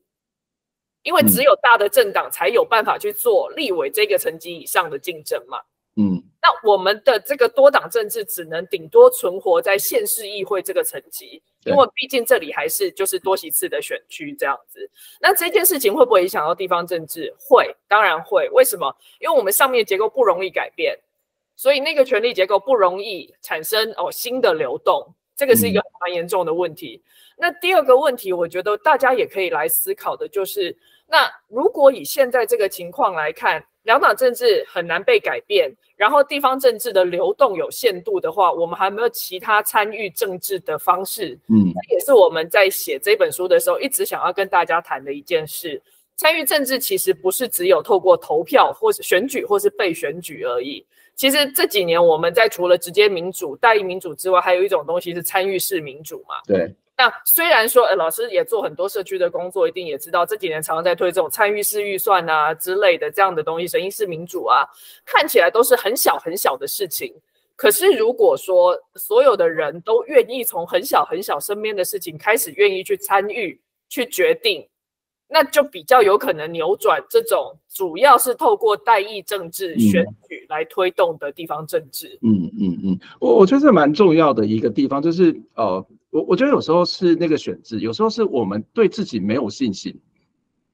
因为只有大的政党才有办法去做立委这个层级以上的竞争嘛。嗯，那我们的这个多党政治只能顶多存活在县市议会这个层级，因为毕竟这里还是就是多席次的选区这样子。那这件事情会不会影响到地方政治？会，当然会。为什么？因为我们上面结构不容易改变，所以那个权力结构不容易产生哦新的流动，这个是一个蛮严重的问题。那第二个问题，我觉得大家也可以来思考的就是，那如果以现在这个情况来看。两党政治很难被改变，然后地方政治的流动有限度的话，我们还没有其他参与政治的方式。嗯，这也是我们在写这本书的时候一直想要跟大家谈的一件事。参与政治其实不是只有透过投票或是选举或是被选举而已。其实这几年我们在除了直接民主、代议民主之外，还有一种东西是参与式民主嘛？对。那虽然说，呃，老师也做很多社区的工作，一定也知道这几年常常在推这种参与式预算啊之类的这样的东西，审议式民主啊，看起来都是很小很小的事情。可是如果说所有的人都愿意从很小很小身边的事情开始，愿意去参与、去决定，那就比较有可能扭转这种主要是透过代议政治选举来推动的地方政治。嗯嗯嗯，我我觉得这蛮重要的一个地方，就是呃。我我觉得有时候是那个选制，有时候是我们对自己没有信心，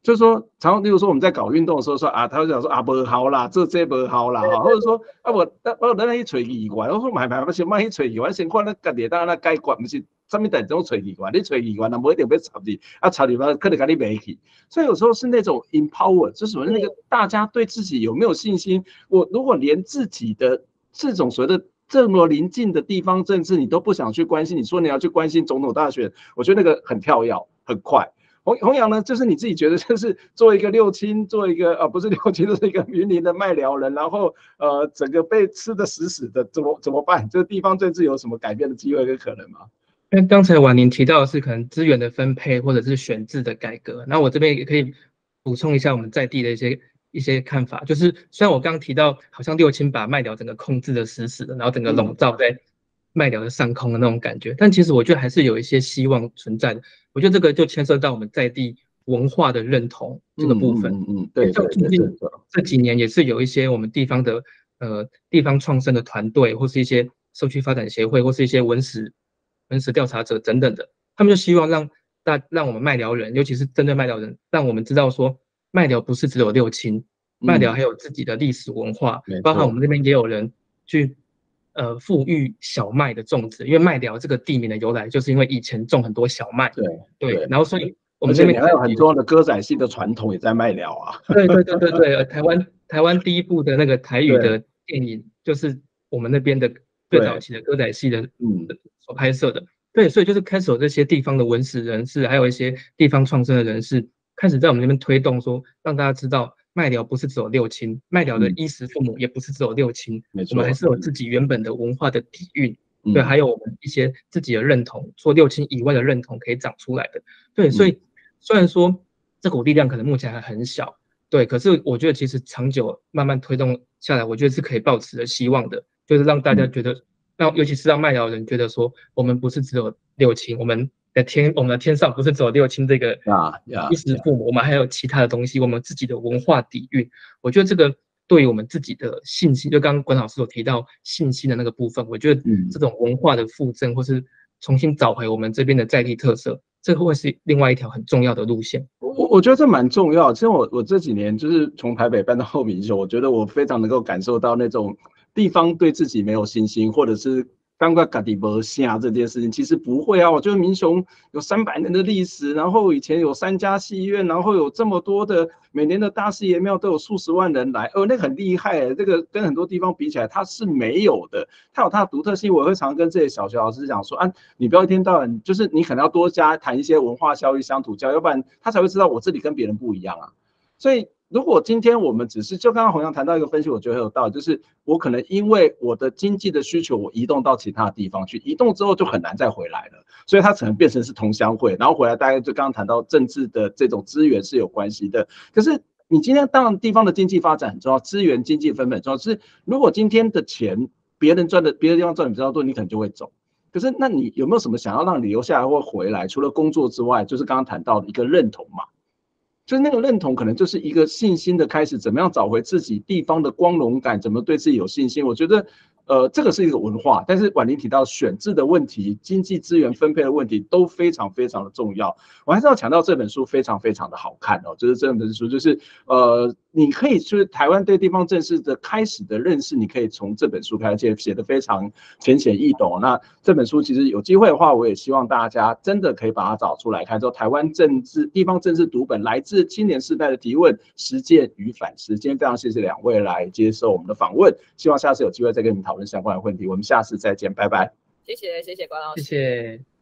就是说，常例如说我们在搞运动的时候说啊，他会讲说啊不好啦，这这不好啦，或者说啊我我那那吹意外，我说买买不行，买一吹意外先看那家己当那该管不是，上面带这种吹意外，你吹意外那不一定被插你，啊插你嘛可能跟你没去，所以有时候是那种 empower，就是什么那个大家对自己有没有信心？我如果连自己的这种所谓的。这么临近的地方政治，你都不想去关心？你说你要去关心总统大选，我觉得那个很跳跃，很快。洪洪阳呢，就是你自己觉得，就是做一个六亲，做一个呃，不是六亲，就是一个云林的卖寮人，然后呃，整个被吃的死死的，怎么怎么办？这地方政治有什么改变的机会跟可能吗？那刚才婉玲提到的是可能资源的分配或者是选制的改革，那我这边也可以补充一下我们在地的一些。一些看法，就是虽然我刚刚提到，好像六亲把麦寮整个控制的死死的，然后整个笼罩在麦寮的上空的那种感觉，但其实我觉得还是有一些希望存在的。我觉得这个就牵涉到我们在地文化的认同这个部分。嗯嗯，对。像最近这几年也是有一些我们地方的呃地方创生的团队，或是一些社区发展协会，或是一些文史文史调查者等等的，他们就希望让大让我们麦寮人，尤其是针对麦寮人，让我们知道说。麦寮不是只有六亲，麦寮还有自己的历史文化，包括我们这边也有人去呃富裕小麦的种植，因为麦寮这个地名的由来，就是因为以前种很多小麦。对对，然后所以我们这边还有很多的歌仔戏的传统也在麦寮啊。对对对对对，台湾台湾第一部的那个台语的电影，就是我们那边的最早期的歌仔戏的嗯所拍摄的。对，所以就是开始有这些地方的文史人士，还有一些地方创生的人士。开始在我们那边推动，说让大家知道麦寮不是只有六亲，麦寮的衣食父母也不是只有六亲，我们还是有自己原本的文化的底蕴，对，还有我们一些自己的认同，说六亲以外的认同可以长出来的，对，所以虽然说这股力量可能目前还很小，对，可是我觉得其实长久慢慢推动下来，我觉得是可以抱持的希望的，就是让大家觉得，让尤其是让麦寮人觉得说，我们不是只有六亲，我们。天，我们的天上不是只有六亲这个啊，衣食父母，我们还有其他的东西，我们自己的文化底蕴。我觉得这个对于我们自己的信心，就刚刚关老师有提到信心的那个部分，我觉得这种文化的附赠，或是重新找回我们这边的在地特色，这会是另外一条很重要的路线。我我觉得这蛮重要。其实我我这几年就是从台北搬到后民秀，我觉得我非常能够感受到那种地方对自己没有信心，或者是。刚刚嘎迪伯下这件事情，其实不会啊。我觉得民雄有三百年的历史，然后以前有三家戏院，然后有这么多的每年的大师爷庙都有数十万人来，哦，那很厉害。这个跟很多地方比起来，它是没有的，它有它的独特性。我会常跟这些小学老师讲说，啊，你不要一天到晚，就是你可能要多加谈一些文化教育、乡土教，要不然他才会知道我这里跟别人不一样啊。所以。如果今天我们只是就刚刚洪洋谈到一个分析，我觉得很有道理，就是我可能因为我的经济的需求，我移动到其他地方去，移动之后就很难再回来了，所以它可能变成是同乡会，然后回来大概就刚刚谈到政治的这种资源是有关系的。可是你今天当然地方的经济发展很重要，资源经济分配很重要。是如果今天的钱别人赚的，别的地方赚的比较多，你可能就会走。可是那你有没有什么想要让你留下来或回来？除了工作之外，就是刚刚谈到的一个认同嘛？就是那个认同，可能就是一个信心的开始。怎么样找回自己地方的光荣感？怎么对自己有信心？我觉得。呃，这个是一个文化，但是婉玲提到选制的问题、经济资源分配的问题都非常非常的重要。我还是要强调这本书非常非常的好看哦，就是这本书就是呃，你可以就是台湾对地方政治的开始的认识，你可以从这本书开始，写的非常浅显易懂。那这本书其实有机会的话，我也希望大家真的可以把它找出来看。之后台湾政治地方政治读本，来自青年世代的提问、实践与反思。今天非常谢谢两位来接受我们的访问，希望下次有机会再跟你们讨论。相关的问题，我们下次再见，拜拜。谢谢，谢谢关老师，谢谢。